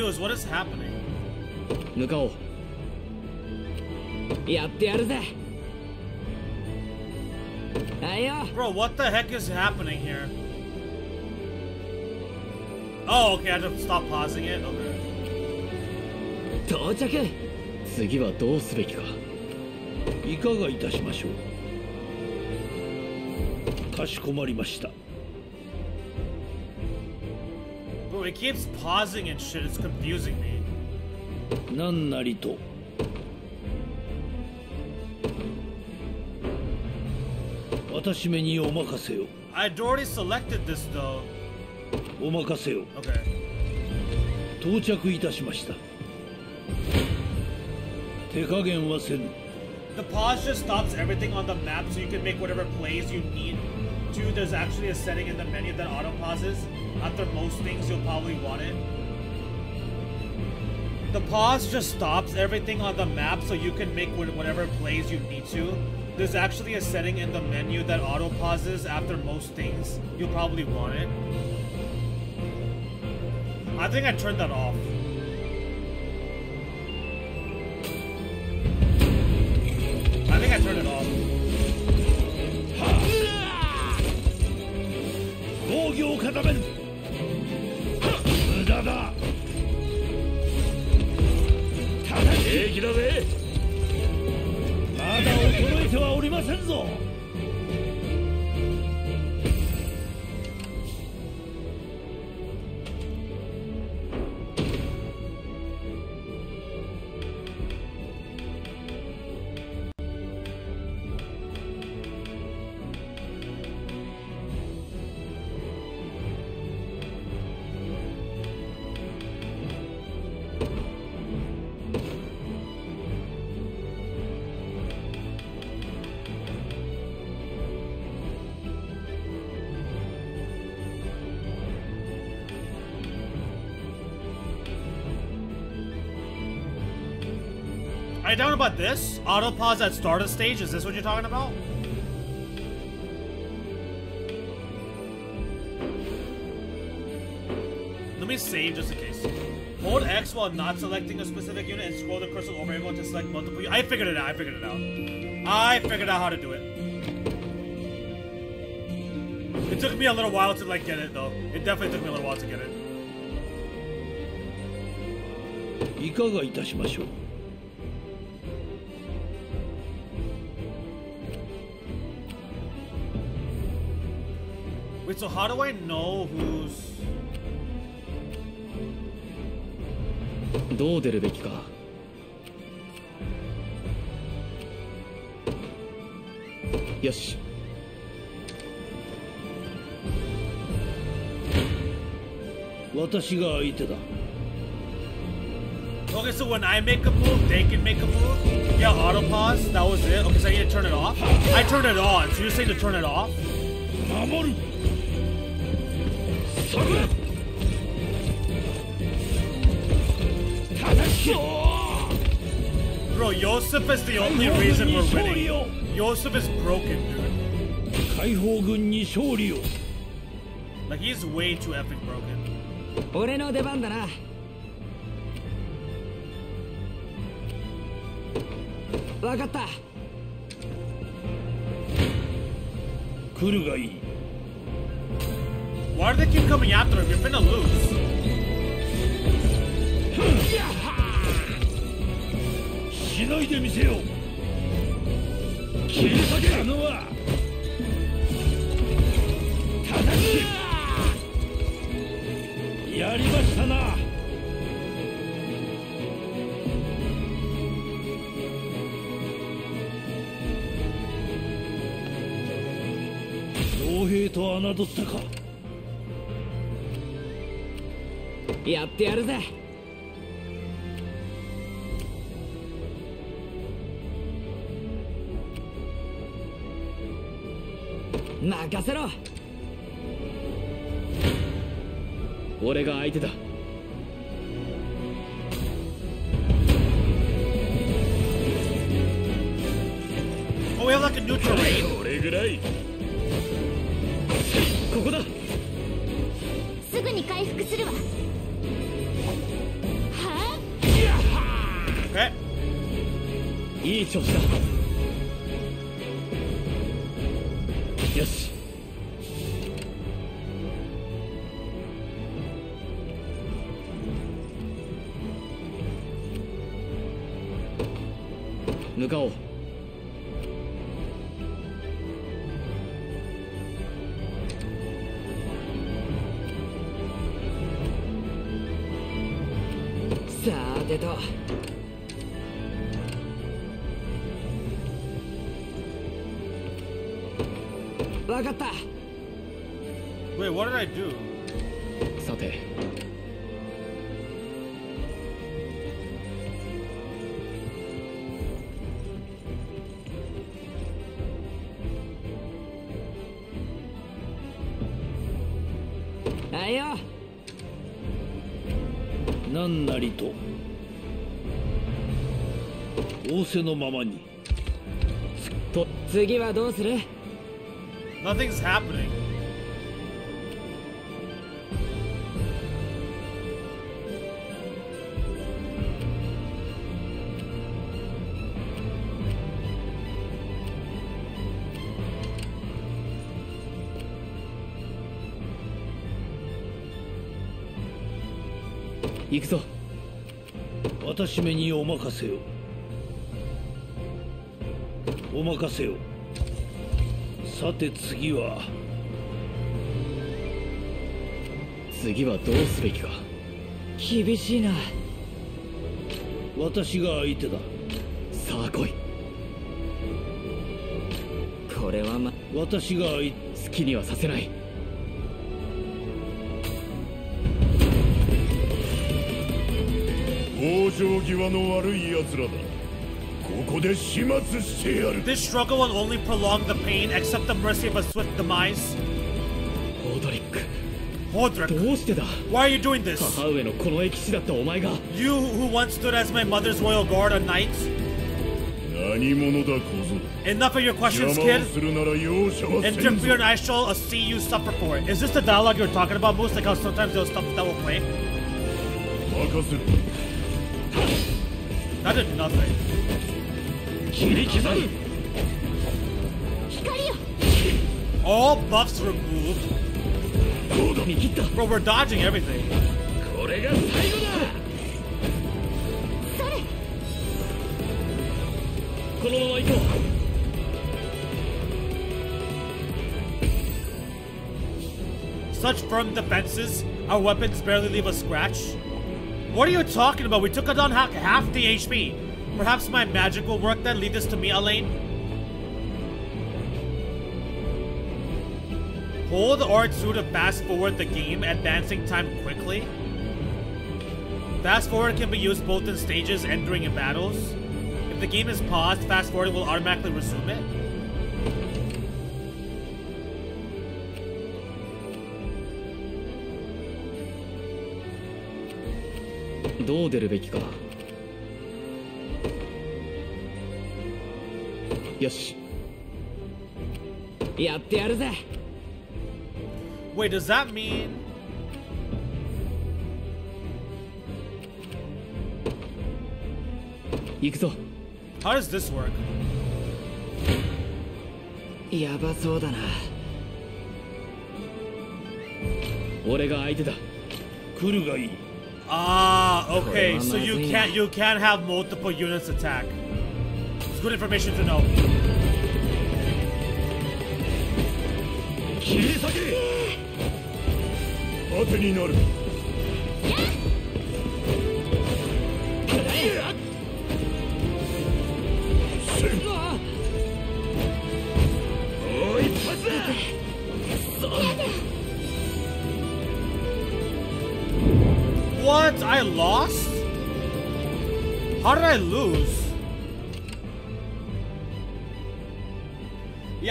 Confused. What is happening? 向かおうやってやるぜはいよ Bro, what the heck is happening here? Oh, okay, I have to stop pausing it? Okay. 到着次はどうすべきかいかがいたしましょうかしこまりました it keeps pausing and shit, it's confusing me. 何なりと私めにお任せを I'd already selected this though. お任せを Okay. 到着いたしました手加減はせぬ The pause just stops everything on the map so you can make whatever plays you need to. There's actually a setting in the menu that auto pauses. After most things, you'll probably want it. The pause just stops everything on the map so you can make whatever plays you need to. There's actually a setting in the menu that auto pauses after most things. You'll probably want it. I think I turned that off. Are you talking about this? Auto pause at start of stage? Is this what you're talking about? Let me save just in case. Hold X while not selecting a specific unit and scroll the cursor over everyone to select multiple. I figured it out. I figured it out. I figured out how to do it. It took me a little while to like get it though. It definitely took me a little while to get it. いかがいたしましょう Wait, so how do I know who's どう出るべきかよし私が相手だ Okay, so when I make a move, they can make a move? Yeah, auto pause, that was it. Okay, so I need to turn it off? I turned it on, so you're saying to turn it off? Bro, Yosef is the only reason we're winning. Yosef is broken, dude. 解放軍に勝利を Like, he's way too effing broken. 俺の出番だなわかった来るがいい Why do they keep coming after him? You're finna lose. しのいでみせよ切り裂けるのは叩きやりましたな傭兵と侮ったかやってやるぜ。任せろ。俺が相手だ。Oh. これぐらい。ここだ。すぐに回復するわい調子だよし。向かおう。わかった。Wait, what did I do? さて。はいよ。何なりと。仰せのままに。と次はどうする？Nothing's happening. 行くぞ私めにお任せよお任せよさて次は。次はどうすべきか。厳しいな。私が相手だ。さあ来い。これはま私が相好きにはさせない。往生際の悪い奴らだ This struggle will only prolong the pain, except the mercy of a swift demise. Hodrick. Hodrick. Why are you doing this? You who once stood as my mother's royal guard on knight. Enough of your questions, kid. And and I shall see you suffer for it. Is this the dialogue you're talking about, Moose? Like how sometimes there's stuff that will play? That did nothing. All buffs removed. Bro, we're dodging everything. Such firm defenses, our weapons barely leave a scratch. What are you talking about? We took down half the HP. Perhaps my magic will work then? Lead us to me, Alain? Hold R2 to fast forward the game, advancing time quickly. Fast forward can be used both in stages and during battles. If the game is paused, fast forward will automatically resume it よしやってやるぜ Wait, does that mean... 行くぞ How does this work? やばそうだな俺が相手だ来るがいい Ah, okay. Kurema So you Mazina. can't you can't have multiple units attack. good information to know. Open. What? I lost? How did I lose?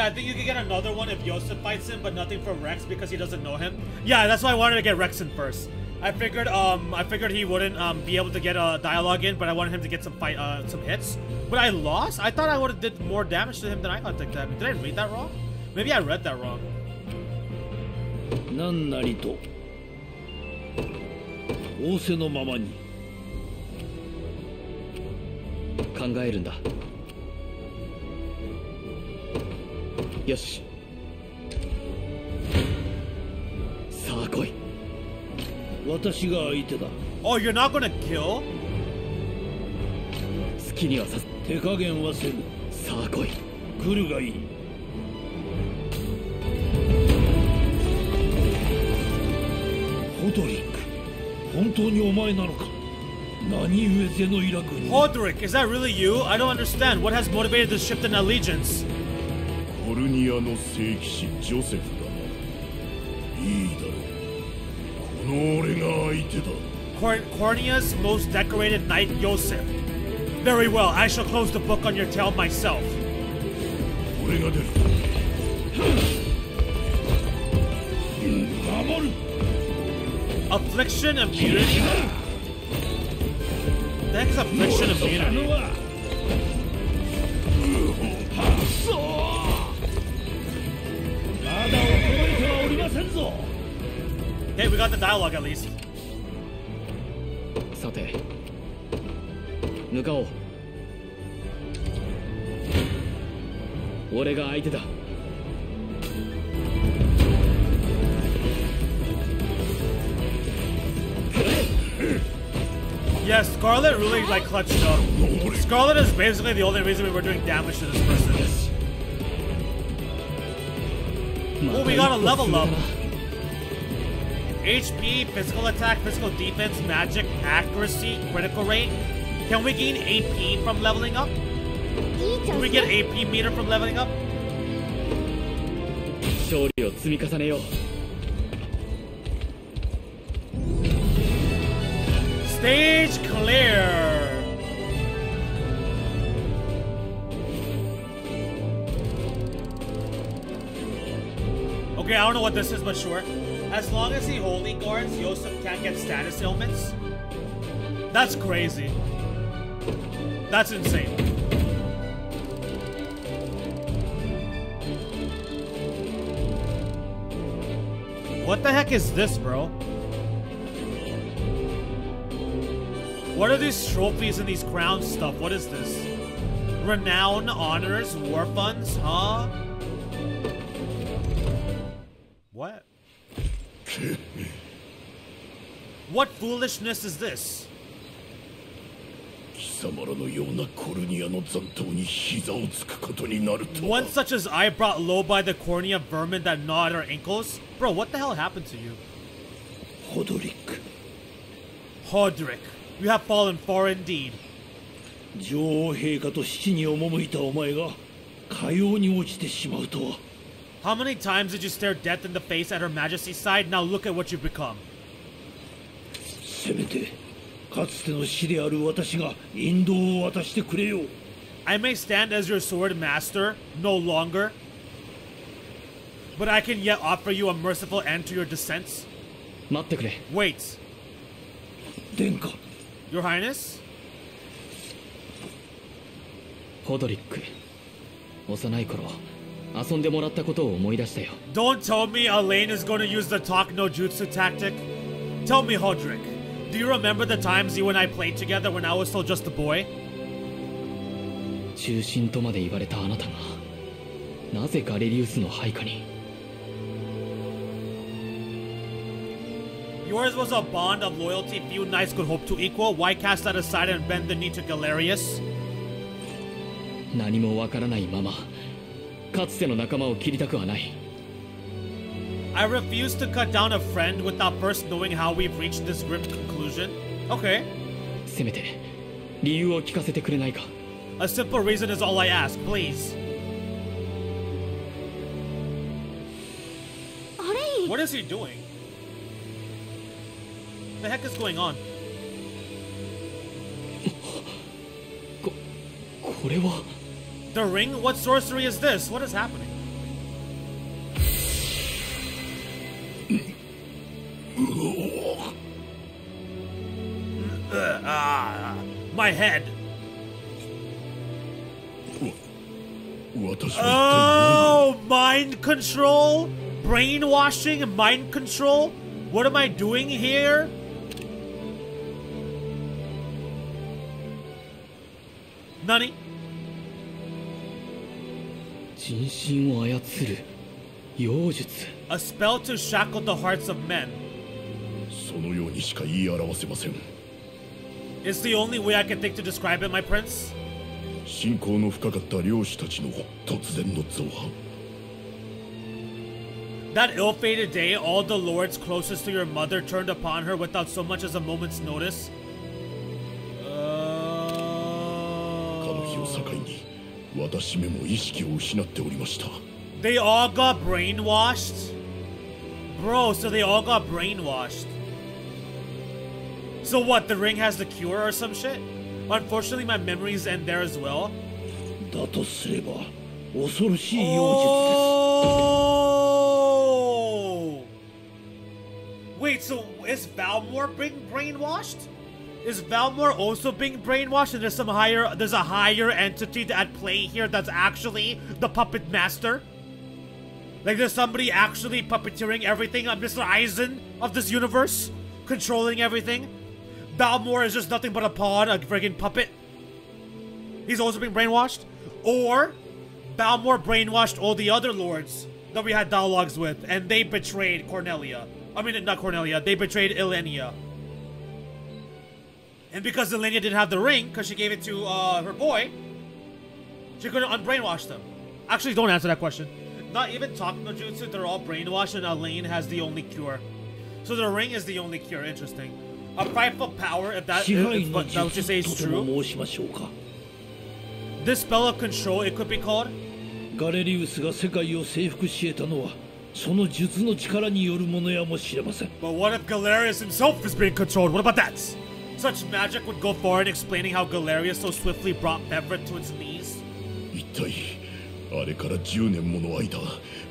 Yeah, I think you can get another one if Josef fights him, but nothing from Lex because he doesn't know him. Yeah, that's why I wanted to get Lex in first. I figured um I figured he wouldn't um be able to get a dialogue in, but I wanted him to get some fight uh some hits. But I lost. I thought I would have did more damage to him than I got to damage. Did I read that wrong? Maybe I read that wrong. Nan よしさあ来い私が相手だ Oh, you're not gonna kill? 好きにはさせ手加減はせるさあ来い来るがいいホドリック本当にお前なのか何故ゼノイラ軍に Hodrick, is that really you? I don't understand. What has motivated this shift in allegiance? トルニアの聖騎士ジョセフだないいだろうこの俺が相手だ most decorated knight, Josef. Very well, I shall close the book on your tale myself. Affliction immunity? The heck is affliction immunity? Hey, we got the dialogue at least. さて、ぬかおう。俺が相手だ。Yeah, Scarlett really like clutched up. Scarlett is basically the only reason we were doing damage to this person. Well, we got a level up. HP, physical attack, physical defense, magic, accuracy, critical rate. Can we gain AP from leveling up? いい調 Can 子 we get AP meter from leveling up? 勝利を積み重ねよう Stage clear. Okay, I don't know what this is, but sure. As long as he holy guards, Josef can't get status ailments. That's crazy. That's insane. What the heck is this, bro? What are these trophies and these crown stuff? What is this? Renown, honors, war funds, huh? What foolishness is this? One such as I brought low by the Cornia vermin that gnawed our ankles? Bro, what the hell happened to you? Hodrick. Hodrick, you have fallen far indeed. How many times did you stare death in the face at her majesty's side? Now look at what you've become. せめてかつての死である私が引導を渡してくれよ I may stand as your sword master, no longer. But I can yet offer you a merciful end to your descents. 待ってくれ Wait, 殿下 Your Highness? ホドリック幼い頃遊んでもらったことを思い出したよ Don't tell me Elaine is going to use the talk no jutsu tactic. Tell me, Hodrick, do you remember the times you and I played together when I was still just a boy? 中心とまで言われたあなたがなぜガレリウスの配下に Yours was a bond of loyalty few knights could hope to equal. Why cast that aside and bend the knee to Galerius? 何もわからないままかつての仲間を切りたくはない I refuse to cut down a friend without first knowing how we've reached this grim conclusion. Okay. せめて理由を聞かせてくれないか A simple reason is all I ask, please. あれい What is he doing? The heck is going on? ここれは The ring? What sorcery is this? What is happening? control? Brainwashing? Mind control? What am I doing here? Nani? 人心を操る妖術 A spell to shackle the hearts of men. そのようにしか言い表せません It's the only way I can think to describe it, my prince. 信仰の深かった領主たちの突然の造反 that ill-fated day, all the lords closest to your mother turned upon her without so much as a moment's notice. Uh... They all got brainwashed? Bro, so they all got brainwashed. So what, the ring has the cure or some shit? Unfortunately, my memories end there as well. Oh! Wait, so is Valmore being brainwashed? Is Valmore also being brainwashed? And there's some higher, there's a higher entity at play here that's actually the puppet master. Like there's somebody actually puppeteering everything. Uh, Mr. Eisen of this universe, controlling everything. Valmore is just nothing but a pawn, a friggin' puppet. He's also being brainwashed, or Valmore brainwashed all the other lords that we had dialogues with, and they betrayed Cornelia. I mean, not Cornelia. They betrayed Ilenia. And because Ilenia didn't have the ring, because she gave it to uh, her boy, she couldn't unbrainwash them. Actually, don't answer that question. Not even talking about Jutsu, they're all brainwashed and Alain has the only cure. So the ring is the only cure, interesting. A prideful power, if that, if, but that what you say is true. This spell of control, it could be called. ガレリウスが世界を征服し得たのはその術の力によるものやもしれません。But what if Galerius himself is being controlled? What about that? Such magic would go far in explaining how Galerius so swiftly brought Fevrith to its knees. 一体あれから10年もの間、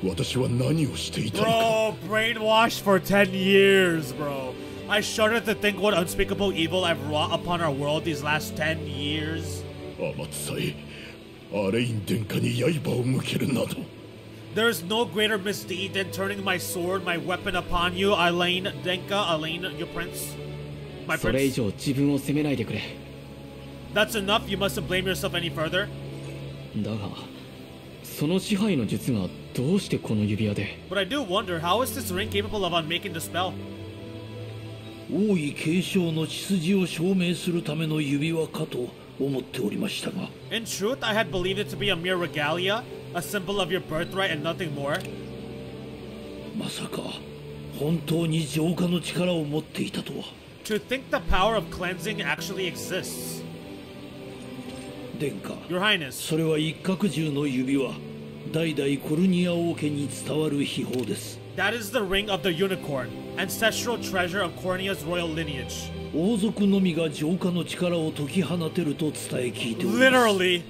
私は何をしていたのか Bro, brainwashed for 10 years, bro. I shudder to think what unspeakable evil I've wrought upon our world these last 10 years. 天津さえ、アレイン殿下に刃を向けるなど。there is no greater misdeed than turning my sword, my weapon upon you, Alain Denka, Alain, your prince. My prince. That's enough, you mustn't blame yourself any further. But I do wonder, how is this ring capable of unmaking the spell? 王位継承の血筋を証明するための指輪かと思っておりましたが。In truth, I had believed it to be a mere regalia a symbol of your birthright and nothing more? To think the power of cleansing actually exists. Your Highness. That is the ring of the unicorn ancestral treasure of Cornia's royal lineage. Literally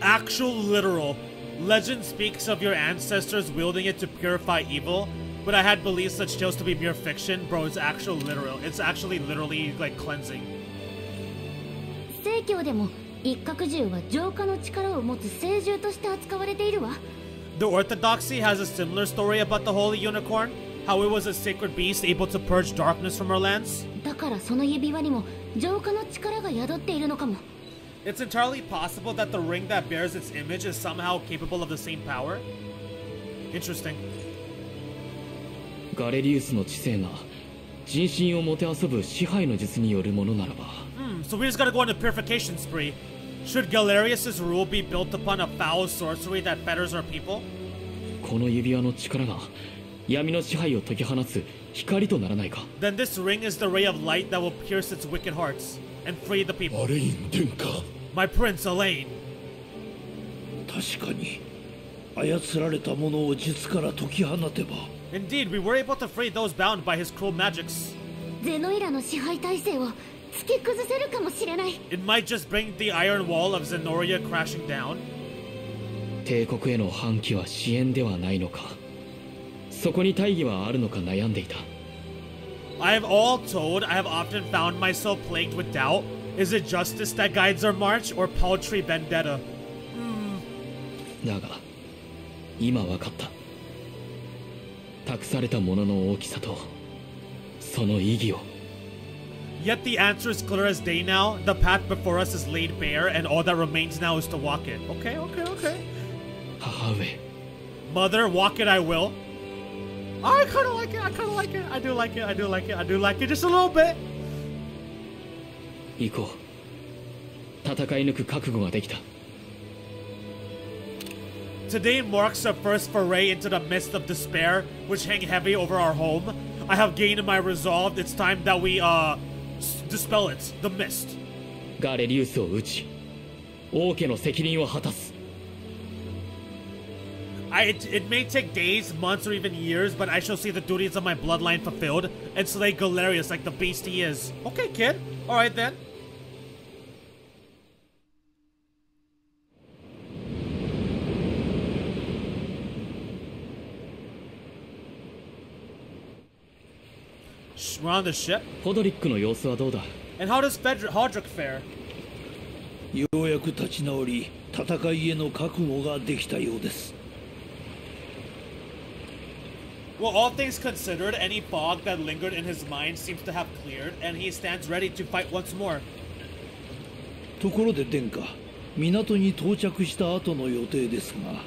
actual literal Legend speaks of your ancestors wielding it to purify evil, but I had believed such tales to be mere fiction. Bro, it's actual literal. It's actually literally like cleansing. 聖教でも一角獣は浄化の力を持つ聖獣として扱われているわ The Orthodoxy has a similar story about the Holy Unicorn, how it was a sacred beast able to purge darkness from our lands. だからその指輪にも浄化の力が宿っているのかも It's entirely possible that the ring that bears its image is somehow capable of the same power. Interesting. ガレリウスの知性が人心をもてあそぶ支配の術によるものならば Hmm, so we just gotta go on a purification spree. Should Galerius' rule be built upon a foul sorcery that fetters our people? この指輪の力が闇の支配を解き放つ光とならないか Then this ring is the ray of light that will pierce its wicked hearts and free the people. アレイン殿下 my Prince Alain. 確かに操られた者を術から解き放てば Indeed, we were able to free those bound by his cruel magics. ゼノイラの支配体制を突き崩せるかもしれない It might just bring the iron wall of Zenoria crashing down. 帝国への反旗は支援ではないのかそこに大義はあるのか悩んでいた I have all told, I have often found myself plagued with doubt Is it justice that guides our march or paltry vendetta? だが今分かった託されたものの大きさとその意義を Yet the answer is clear as day now. The path before us is laid bare, and all that remains now is to walk it. Okay, okay, okay. 母 母上 Mother, walk it I will. I kind of like it. I kind of like it. I do like it. I do like it. I do like it just a little bit. 行こう戦い抜く覚悟ができた Today marks the first foray into the mist of despair, which hang heavy over our home. I have gained my resolve. It's time that we uh s- dispel it. The mist. ガレリウスを討ち王家の責任を果たす I, it, it may take days, months, or even years, but I shall see the duties of my bloodline fulfilled and slay Galerius like the beast he is. Okay, kid. All right then. We're on the ship. ホドリックの様子はどうだ And how does Fedric Hodrick fare? ようやく立ち直り戦いへの覚悟ができたようです Well, all things considered, any fog that lingered in his mind seems to have cleared, and he stands ready to fight once more. ところで殿下港に到着した後の予定ですが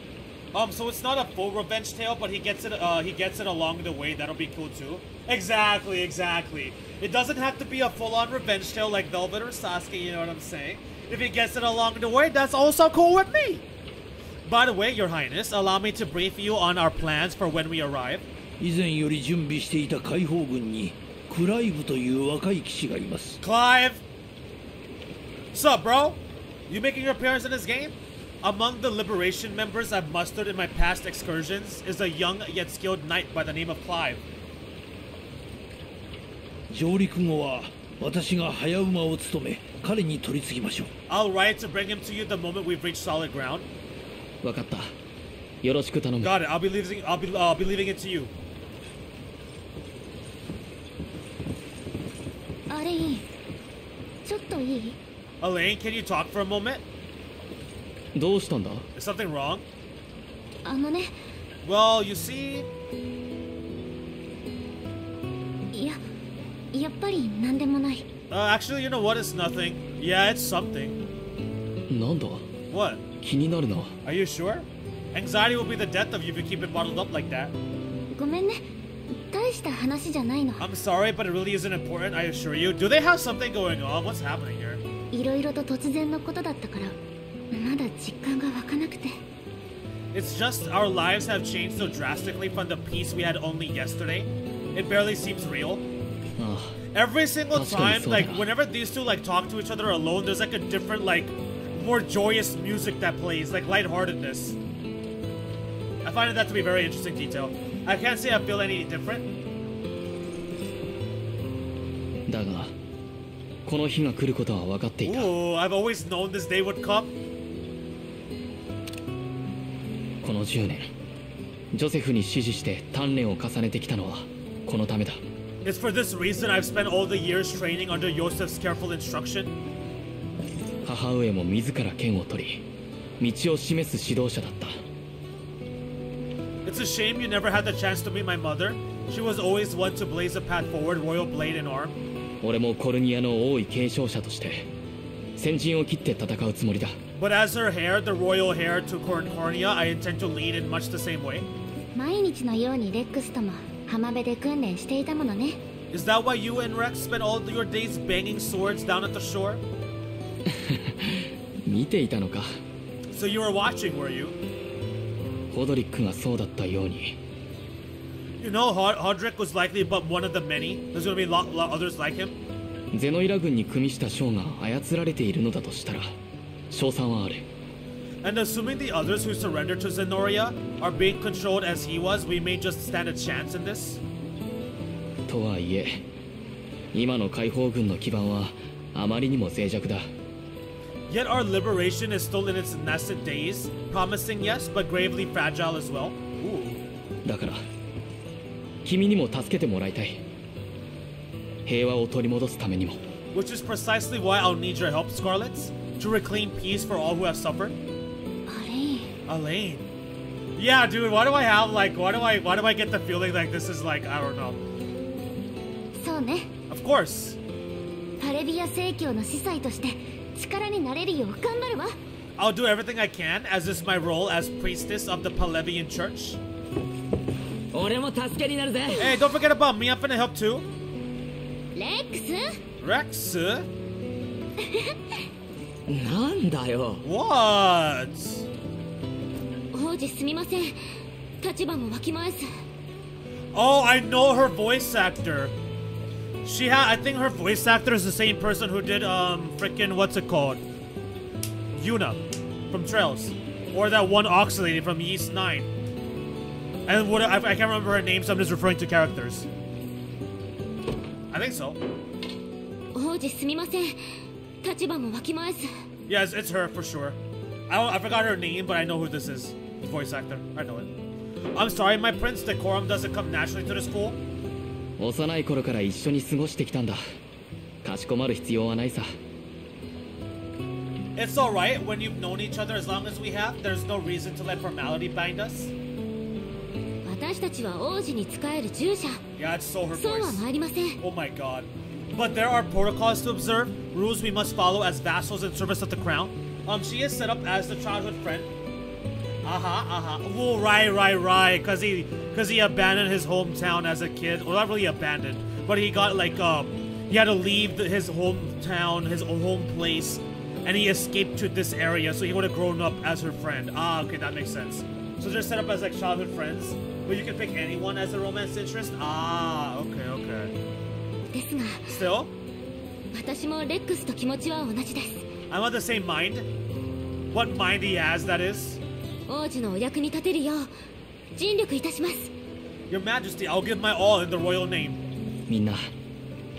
Um, so it's not a full revenge tale, but he gets it. Uh, he gets it along the way. That'll be cool too. Exactly, exactly. It doesn't have to be a full-on revenge tale like Velvet or Sasuke. You know what I'm saying? If he gets it along the way, that's also cool with me. By the way, Your Highness, allow me to brief you on our plans for when we arrive. 以前より準備していた解放軍にクライブという若い騎士がいます Clive. Sup, bro? You making your appearance in this game? Among the Liberation members I've mustered in my past excursions is a young yet skilled knight by the name of Clive. I'll ride to bring him to you the moment we've reached solid ground. Got it. I'll be leaving. I'll be. I'll be leaving it to you. Alain, can you talk for a moment? どうしたんだ Is something wrong? あのね Well, you see, いややっぱり何でもない uh, actually, you know what? It's nothing. Yeah, it's something. なんだ What? 気になるな Are you sure? Anxiety will be the death of you if you keep it bottled up like that. ごめんね大した話じゃないの I'm sorry, but it really isn't important. I assure you. Do they have something going on? What's happening here? いろいろと突然のことだったから まだ実感が湧かなくて It's just our lives have changed so drastically from the peace we had only yesterday. It barely seems real. あ Every single That's time, gonna like suck. whenever these two like talk to each other alone, there's like a different, like, more joyous music that plays, like lightheartedness. I find that to be a very interesting detail. I can't say I feel any different. あだがこの日が来ることは分かっていた Ooh, I've always known this day would come. の10年ジョセフに指示して鍛錬を重ねてきたのはこのためだ It's for this reason I've spent all the years training under Yosef's careful instruction. 母上も自ら剣を取り道を示す指導者だった It's a shame you never had the chance to meet my mother. She was always one to blaze a path forward, royal blade in arm. 俺もコルニアの王位継承者として先陣を切って戦うつもりだ But as her heir, the royal heir to Corncornia, I intend to lead in much the same way. Is that why you and Lex spent all your days banging swords down at the shore? (laughs) so you were watching, were you? You know, Hodrick was likely but one of the many. There's gonna be a lot, lot others like him. ゼノイラ軍に組みした将が操られているのだとしたら and assuming the others who surrendered to Zenoria are being controlled as he was, we may just stand a chance in this? Yet our liberation is still in its nascent days, promising yes, but gravely fragile as well. Ooh. だから、君にも助けてもらいたい。平和を取り戻すためにも。Which is precisely why I'll need your help, Scarlett to reclaim peace for all who have suffered? Alain. Alain. Yeah, dude, why do I have like why do I why do I get the feeling like this is like I don't know. So ne. Of course. I'll do everything I can as this is my role as priestess of the Palevian church. Hey, don't forget about me. I'm gonna help too. Lex? Lex? (laughs) なんだよ What? 王子すみません立場もわきまえず Oh, I know her voice actor. She had, I think her voice actor is the same person who did, um, freaking, what's it called? Yuna from Trails. Or that one Ox lady from Ys 9. And what, I, I can't remember her name, so I'm just referring to characters. I think so. 王子すみません。Yes, it's her for sure. I, don't, I forgot her name, but I know who this is. Voice actor. I know it. I'm sorry, my prince decorum doesn't come naturally to the school. 幼い頃から一緒に過ごしてきたんだかしこまる必要はないさ It's alright when you've known each other as long as we have. There's no reason to let formality bind us. 私たちは王子に仕える従者 Yeah, it's so her そうは voice. 参りません Oh my god. But there are protocols to observe, rules we must follow as vassals in service of the crown. Um, she is set up as the childhood friend. Uh-huh, uh-huh. Oh, right, right, right. Cause he, cause he abandoned his hometown as a kid. Well, not really abandoned, but he got like, um, he had to leave the, his hometown, his home place, and he escaped to this area. So he would have grown up as her friend. Ah, okay, that makes sense. So they're set up as like childhood friends, but you can pick anyone as a romance interest. Ah, okay. ですが Still, 私もレックスと気持ちは同じです I'm of the same mind. What mind he has, that is. 王子のお役に立てるよう尽力いたします Your Majesty, I'll give my all in the royal name. みんな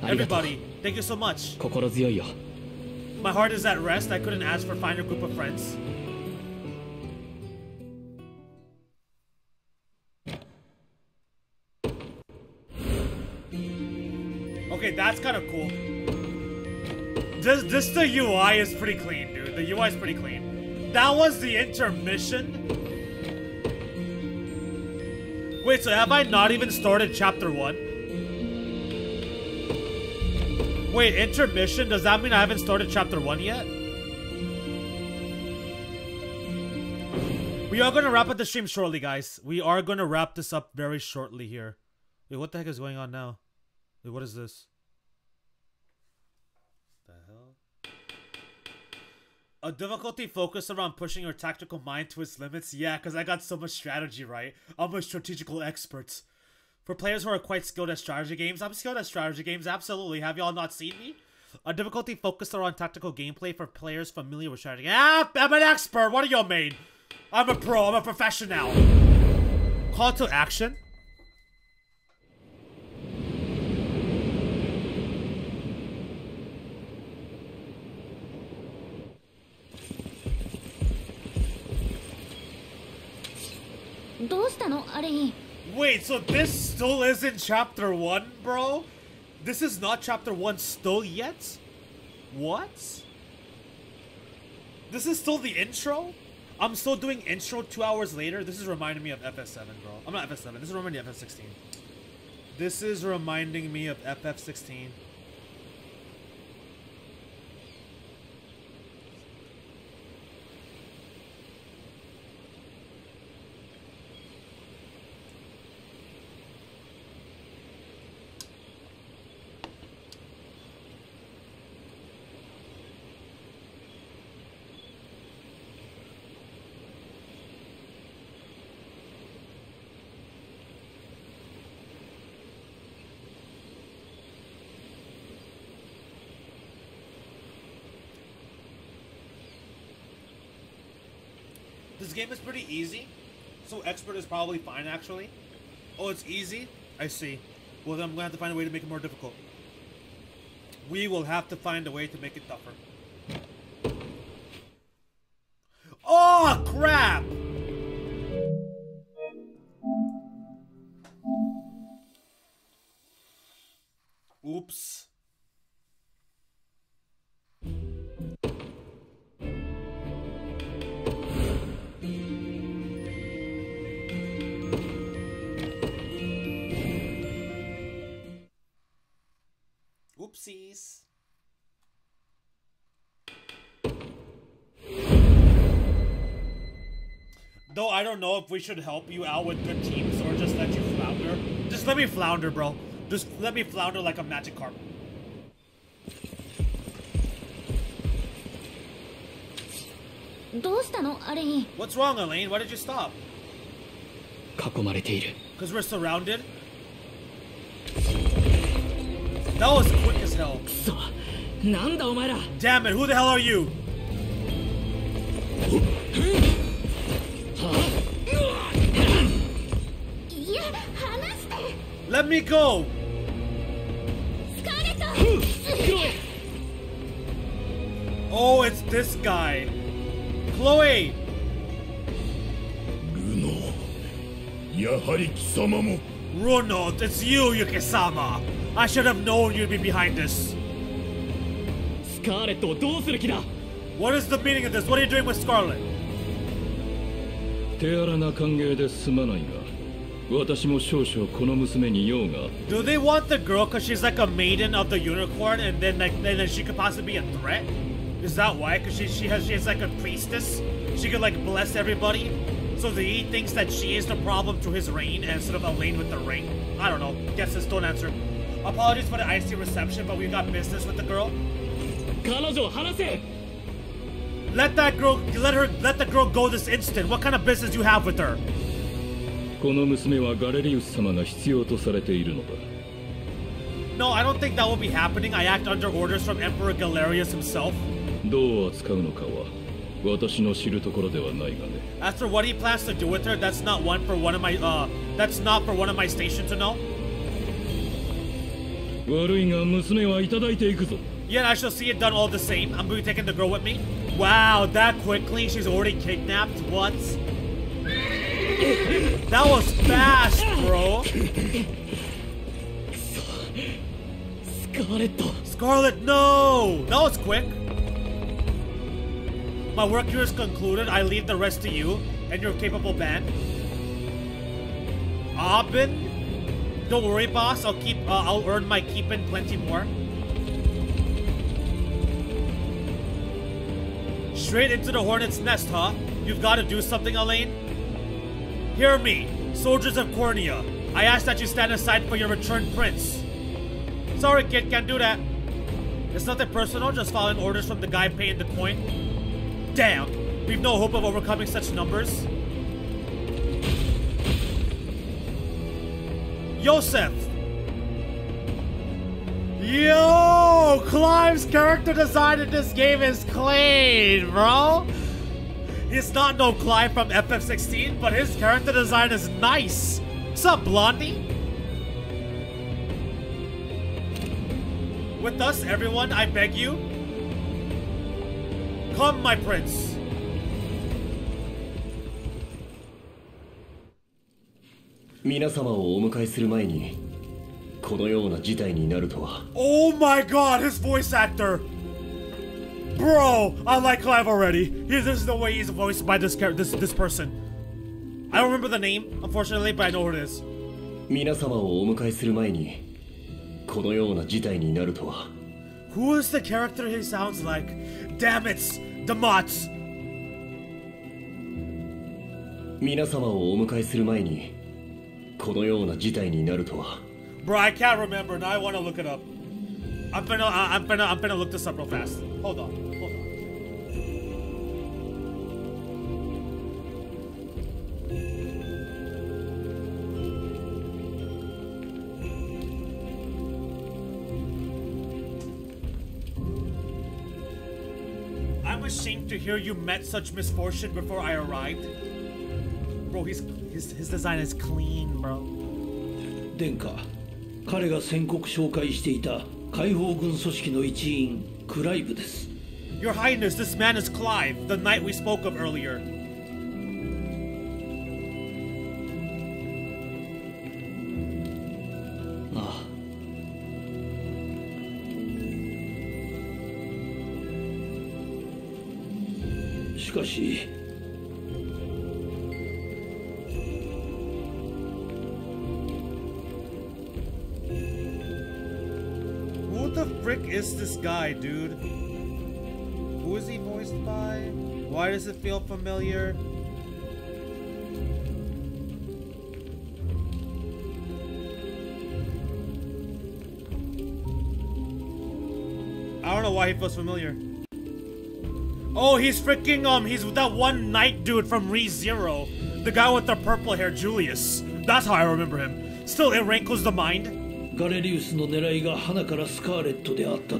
ありがとう Everybody, thank you so much. 心強いよ My heart is at rest. I couldn't ask for a finer group of friends. That's kind of cool. This, this the UI is pretty clean, dude. The UI is pretty clean. That was the intermission. Wait, so have I not even started chapter one? Wait, intermission? Does that mean I haven't started chapter 1 yet? We are going to wrap up the stream shortly, guys. We are going to wrap this up very shortly here. Wait, what the heck is going on now? Wait, what is this? The hell? A difficulty focused around pushing your tactical mind to its limits? Yeah, because I got so much strategy, right? I'm a strategical expert. For players who are quite skilled at strategy games, I'm skilled at strategy games, absolutely. Have y'all not seen me? A difficulty focused around tactical gameplay for players familiar with strategy. Ah, I'm an expert. What do y'all mean? I'm a pro. I'm a professional. Call to action.「どうしたのアレイン Wait, so this still isn't chapter 1, bro? This is not chapter 1 still yet? What? This is still the intro? I'm still doing intro two hours later? This is reminding me of FS7, bro. I'm not FS7. This is reminding me of FF16. This is reminding me of FF16. This game is pretty easy, so expert is probably fine actually. Oh, it's easy? I see. Well, then I'm gonna have to find a way to make it more difficult. We will have to find a way to make it tougher. know if we should help you out with good teams or just let you flounder. Just let me flounder, bro. Just let me flounder like a Magikarp. What's wrong, Elaine? Why did you stop? Because we're surrounded? That was quick as hell. Damn it, who the hell are you? Let me go! Oh, it's this guy. Chloe! Runo, it's you, Yuki-sama! I should have known you'd be behind this. Scarlett, what is the meaning of this? What are you doing with Scarlett? 手荒な歓迎で済まないが 私も少々この娘に用があった Do they want the girl because she's like a maiden of the unicorn and then like and then she could possibly be a threat? Is that why? Because she, she has she has like a priestess? She could like bless everybody? So the he thinks that she is the problem to his reign instead of Elaine with the ring? I don't know. Guesses, don't answer. Apologies for the icy reception, but we got business with the girl. 彼女を離せ Let that girl let her let the girl go this instant. What kind of business you have with her? この娘はガレリウス様が必要とされているのだ No, I don't think that will be happening. I act under orders from Emperor Galerius himself. どう扱うのかは私の知るところではないがね As for what he plans to do with her, that's not one for one of my uh that's not for one of my station to know. 悪いが娘はいただいていくぞ Yet I shall see it done all the same. I'm going to be taking the girl with me. Wow, that quickly? She's already kidnapped? What? That was fast, bro. Scarlett. Scarlett, no! That was quick. My work here is concluded. I leave the rest to you and your capable band. Abin? Don't worry, boss. I'll keep. Uh, I'll earn my keep and plenty more. Straight into the hornet's nest, huh? You've got to do something, Alain. Hear me, soldiers of Cornia. I ask that you stand aside for your returned prince. Sorry, kid, can't do that. It's nothing personal, just following orders from the guy paying the coin. Damn, we've no hope of overcoming such numbers. Josef! Yo! Clive's character design in this game is clean, bro! He's not no Clive from FF16, but his character design is nice. What's up, Blondie? With us, everyone, I beg you. Come, my prince. Oh my god, his voice actor! Bro, I like Clive already. He, this is the way he's voiced by this character, this this person. I don't remember the name, unfortunately, but I know who it is. 皆様をお迎えする前にこのような事態になるとは Who is the character he sounds like? Damn it, the Mots. 皆様をお迎えする前にこのような事態になるとは Bro, I can't remember. Now I want to look it up. I'm gonna, uh, I'm gonna, I'm gonna look this up real fast. Hold on, hold on. I'm ashamed to hear you met such misfortune before I arrived. Bro, he's, his, his design is clean, bro. 殿下彼が宣告紹介していた 解放軍組織の一員クライブです Your Highness, this man is Clive, the knight we spoke of earlier. ああ this guy, dude. Who is he voiced by? Why does it feel familiar? I don't know why he feels familiar. Oh, he's freaking, um, he's that one knight dude from ReZero. The guy with the purple hair, Julius. That's how I remember him. Still, it rankles the mind.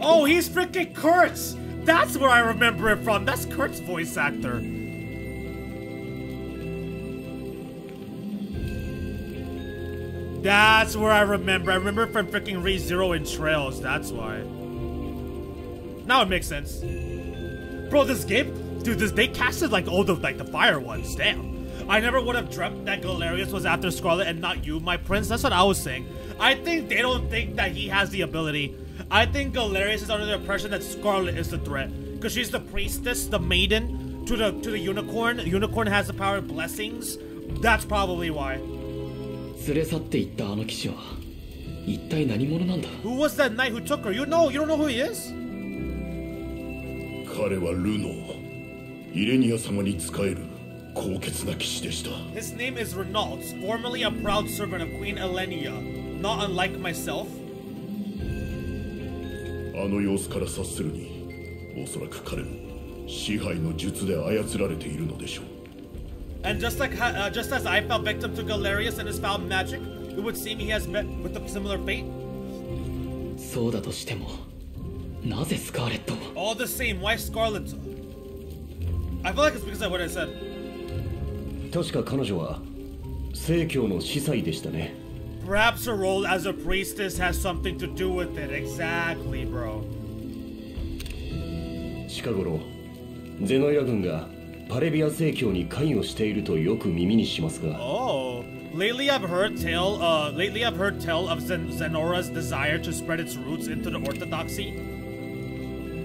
Oh, he's freaking Kurtz! That's where I remember it from! That's Kurt's voice actor! That's where I remember. I remember from freaking Re Zero and Trails. That's why. Now it makes sense. Bro, this game, dude, this they casted like all the like the fire ones. Damn. I never would have dreamt that Galerius was after Scarlett and not you, my prince. That's what I was saying. I think they don't think that he has the ability. I think Galerius is under the impression that Scarlett is the threat. Because she's the priestess, the maiden, to the to the unicorn. The unicorn has the power of blessings. That's probably why. Who was that knight who took her? You know, you don't know who he is? His name is Renault, formerly a proud servant of Queen Ilenia not unlike myself. あの様子から察するに、おそらく彼も支配の術で操られているのでしょう。And just like uh, just as I fell victim to Galerius and his foul magic, it would seem he has met with a similar fate. そうだとしても、なぜスカーレット All the same, why Scarlett? I feel like it's because of what I said. 確か彼女は、聖教の司祭でしたね。Perhaps her role as a priestess has something to do with it. Exactly, bro. 近頃ゼノイラ軍がパレビア正教に関与しているとよく耳にしますが Oh, lately I've heard tell, uh, lately I've heard tell of Zen Zenoira's desire to spread its roots into the orthodoxy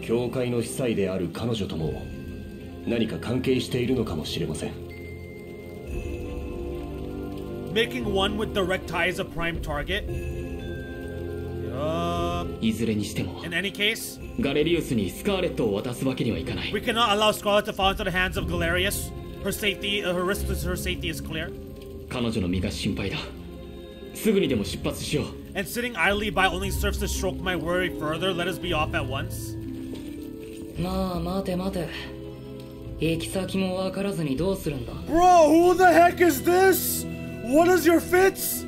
教会の司祭である彼女とも何か関係しているのかもしれません making one with direct ties a prime target. Uh. In any case, we cannot allow Scarlett to fall into the hands of Galerius. Her safety, uh, her risk to her safety is clear. And sitting idly by only serves to stroke my worry further. Let us be off at once. まあ待て待て行き先も分からずにどうするんだ Bro, who the heck is this? What is your fits?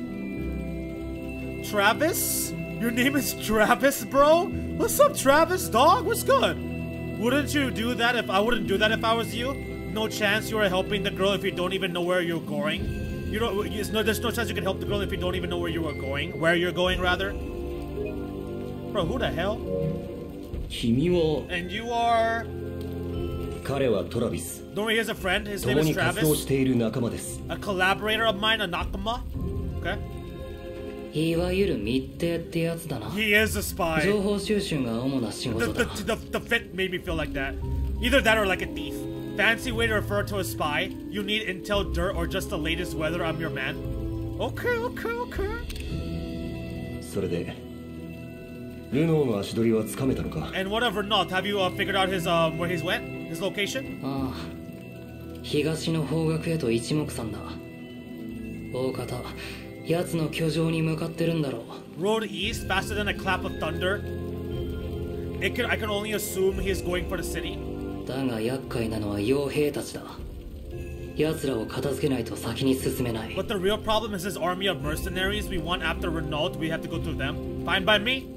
Travis? Your name is Travis, bro? What's up, Travis, dog? What's good? Wouldn't you do that if I wouldn't do that if I was you? No chance you are helping the girl if you don't even know where you're going. You don't. There's no, there's no chance you can help the girl if you don't even know where you are going. Where you're going, rather. Bro, who the hell? And you are. 彼はトラビス Don't worry, he has a friend. His 共 name is に活動 Travis. している仲間です A collaborator of mine, a Nakama. Okay. いわゆる密偵ってやつだな He is a spy. 情報収集が主な仕 The, 事 the, だ the, the fit made me feel like that. Either that or like a thief. Fancy way to refer to a spy. You need intel dirt or just the latest weather. I'm your man. Okay, okay, okay. それでルノーの足取りはつかめたのか And what of Renault? Have you uh, figured out his um where he's went? His location? ああ東の方角へと一目散だ大方奴の居城に向かってるんだろう Road east, faster than a clap of thunder. It can I can only assume he's going for the city. だが厄介なのは傭兵たちだ奴らを片付けないと先に進めない But the real problem is his army of mercenaries. We want after Renault. We have to go through them. Fine by me.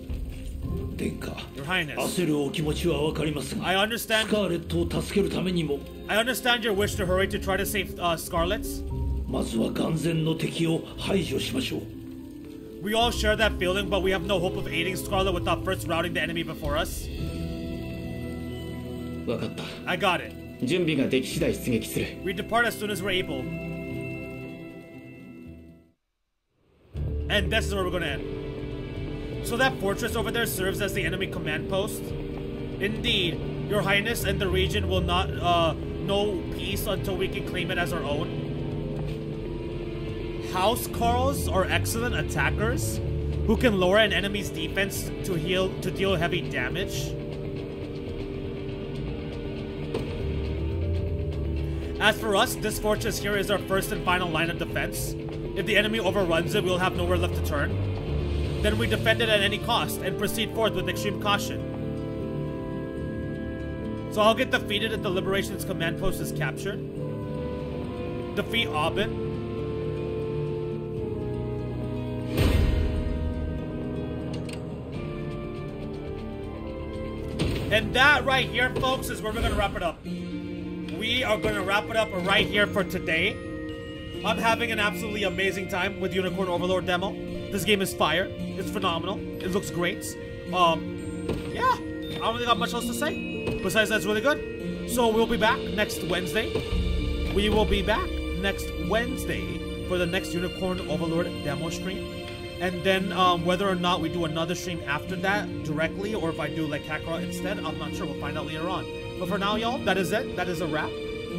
殿下 Your Highness 焦るお気持ちはわかりますが I understand スカーレットを助けるためにも I understand your wish to hurry to try to save、uh, Scarlett. まずは眼前の敵を排除しましょう We all share that feeling, but we have no hope of aiding Scarlett without first routing the enemy before us. I got it. 準備ができ次第出撃する。We depart as soon as we're able. And this is where we're gonna end. So that fortress over there serves as the enemy command post? Indeed, your highness and the region will not uh, know peace until we can claim it as our own. Housecarls are excellent attackers who can lower an enemy's defense to heal to deal heavy damage. As for us, this fortress here is our first and final line of defense. If the enemy overruns it, we'll have nowhere left to turn. Then we defend it at any cost and proceed forth with extreme caution. So I'll get defeated if the Liberation's command post is captured. Defeat Aubin. And that right here, folks, is where we're gonna wrap it up. We are gonna wrap it up right here for today. I'm having an absolutely amazing time with Unicorn Overlord demo. This game is fire. It's phenomenal. It looks great. Um, yeah, I don't really got much else to say. Besides, that's really good. So we'll be back next Wednesday. We will be back next Wednesday for the next Unicorn Overlord demo stream. And then um, whether or not we do another stream after that directly, or if I do like Kakarot instead, I'm not sure. We'll find out later on. But for now, y'all, that is it. That is a wrap.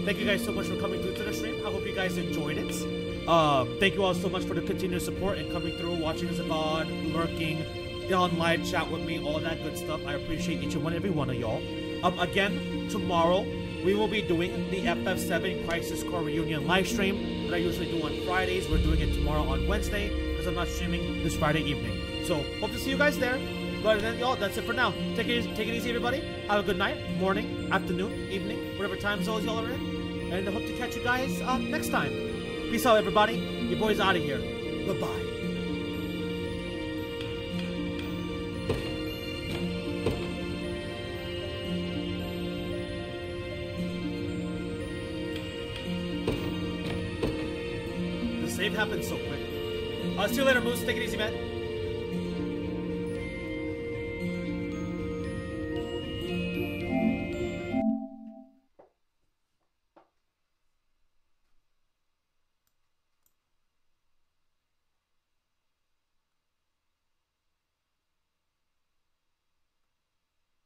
Thank you guys so much for coming through to the stream. I hope you guys enjoyed it. Um, thank you all so much for the continued support and coming through, watching the VOD, lurking, on live chat with me, all that good stuff. I appreciate each and one, every one of y'all. Um, again, tomorrow we will be doing the FF7 Crisis Core Reunion live stream that I usually do on Fridays. We're doing it tomorrow on Wednesday because I'm not streaming this Friday evening. So hope to see you guys there. But then, y'all, that's it for now. Take it, take it easy, everybody. Have a good night, morning, afternoon, evening, whatever time zones y'all are in. And I hope to catch you guys um, next time. Peace out, everybody. Your boy's out of here. Bye-bye. The save happened so quick. I'll see you later, Moose. Take it easy, man.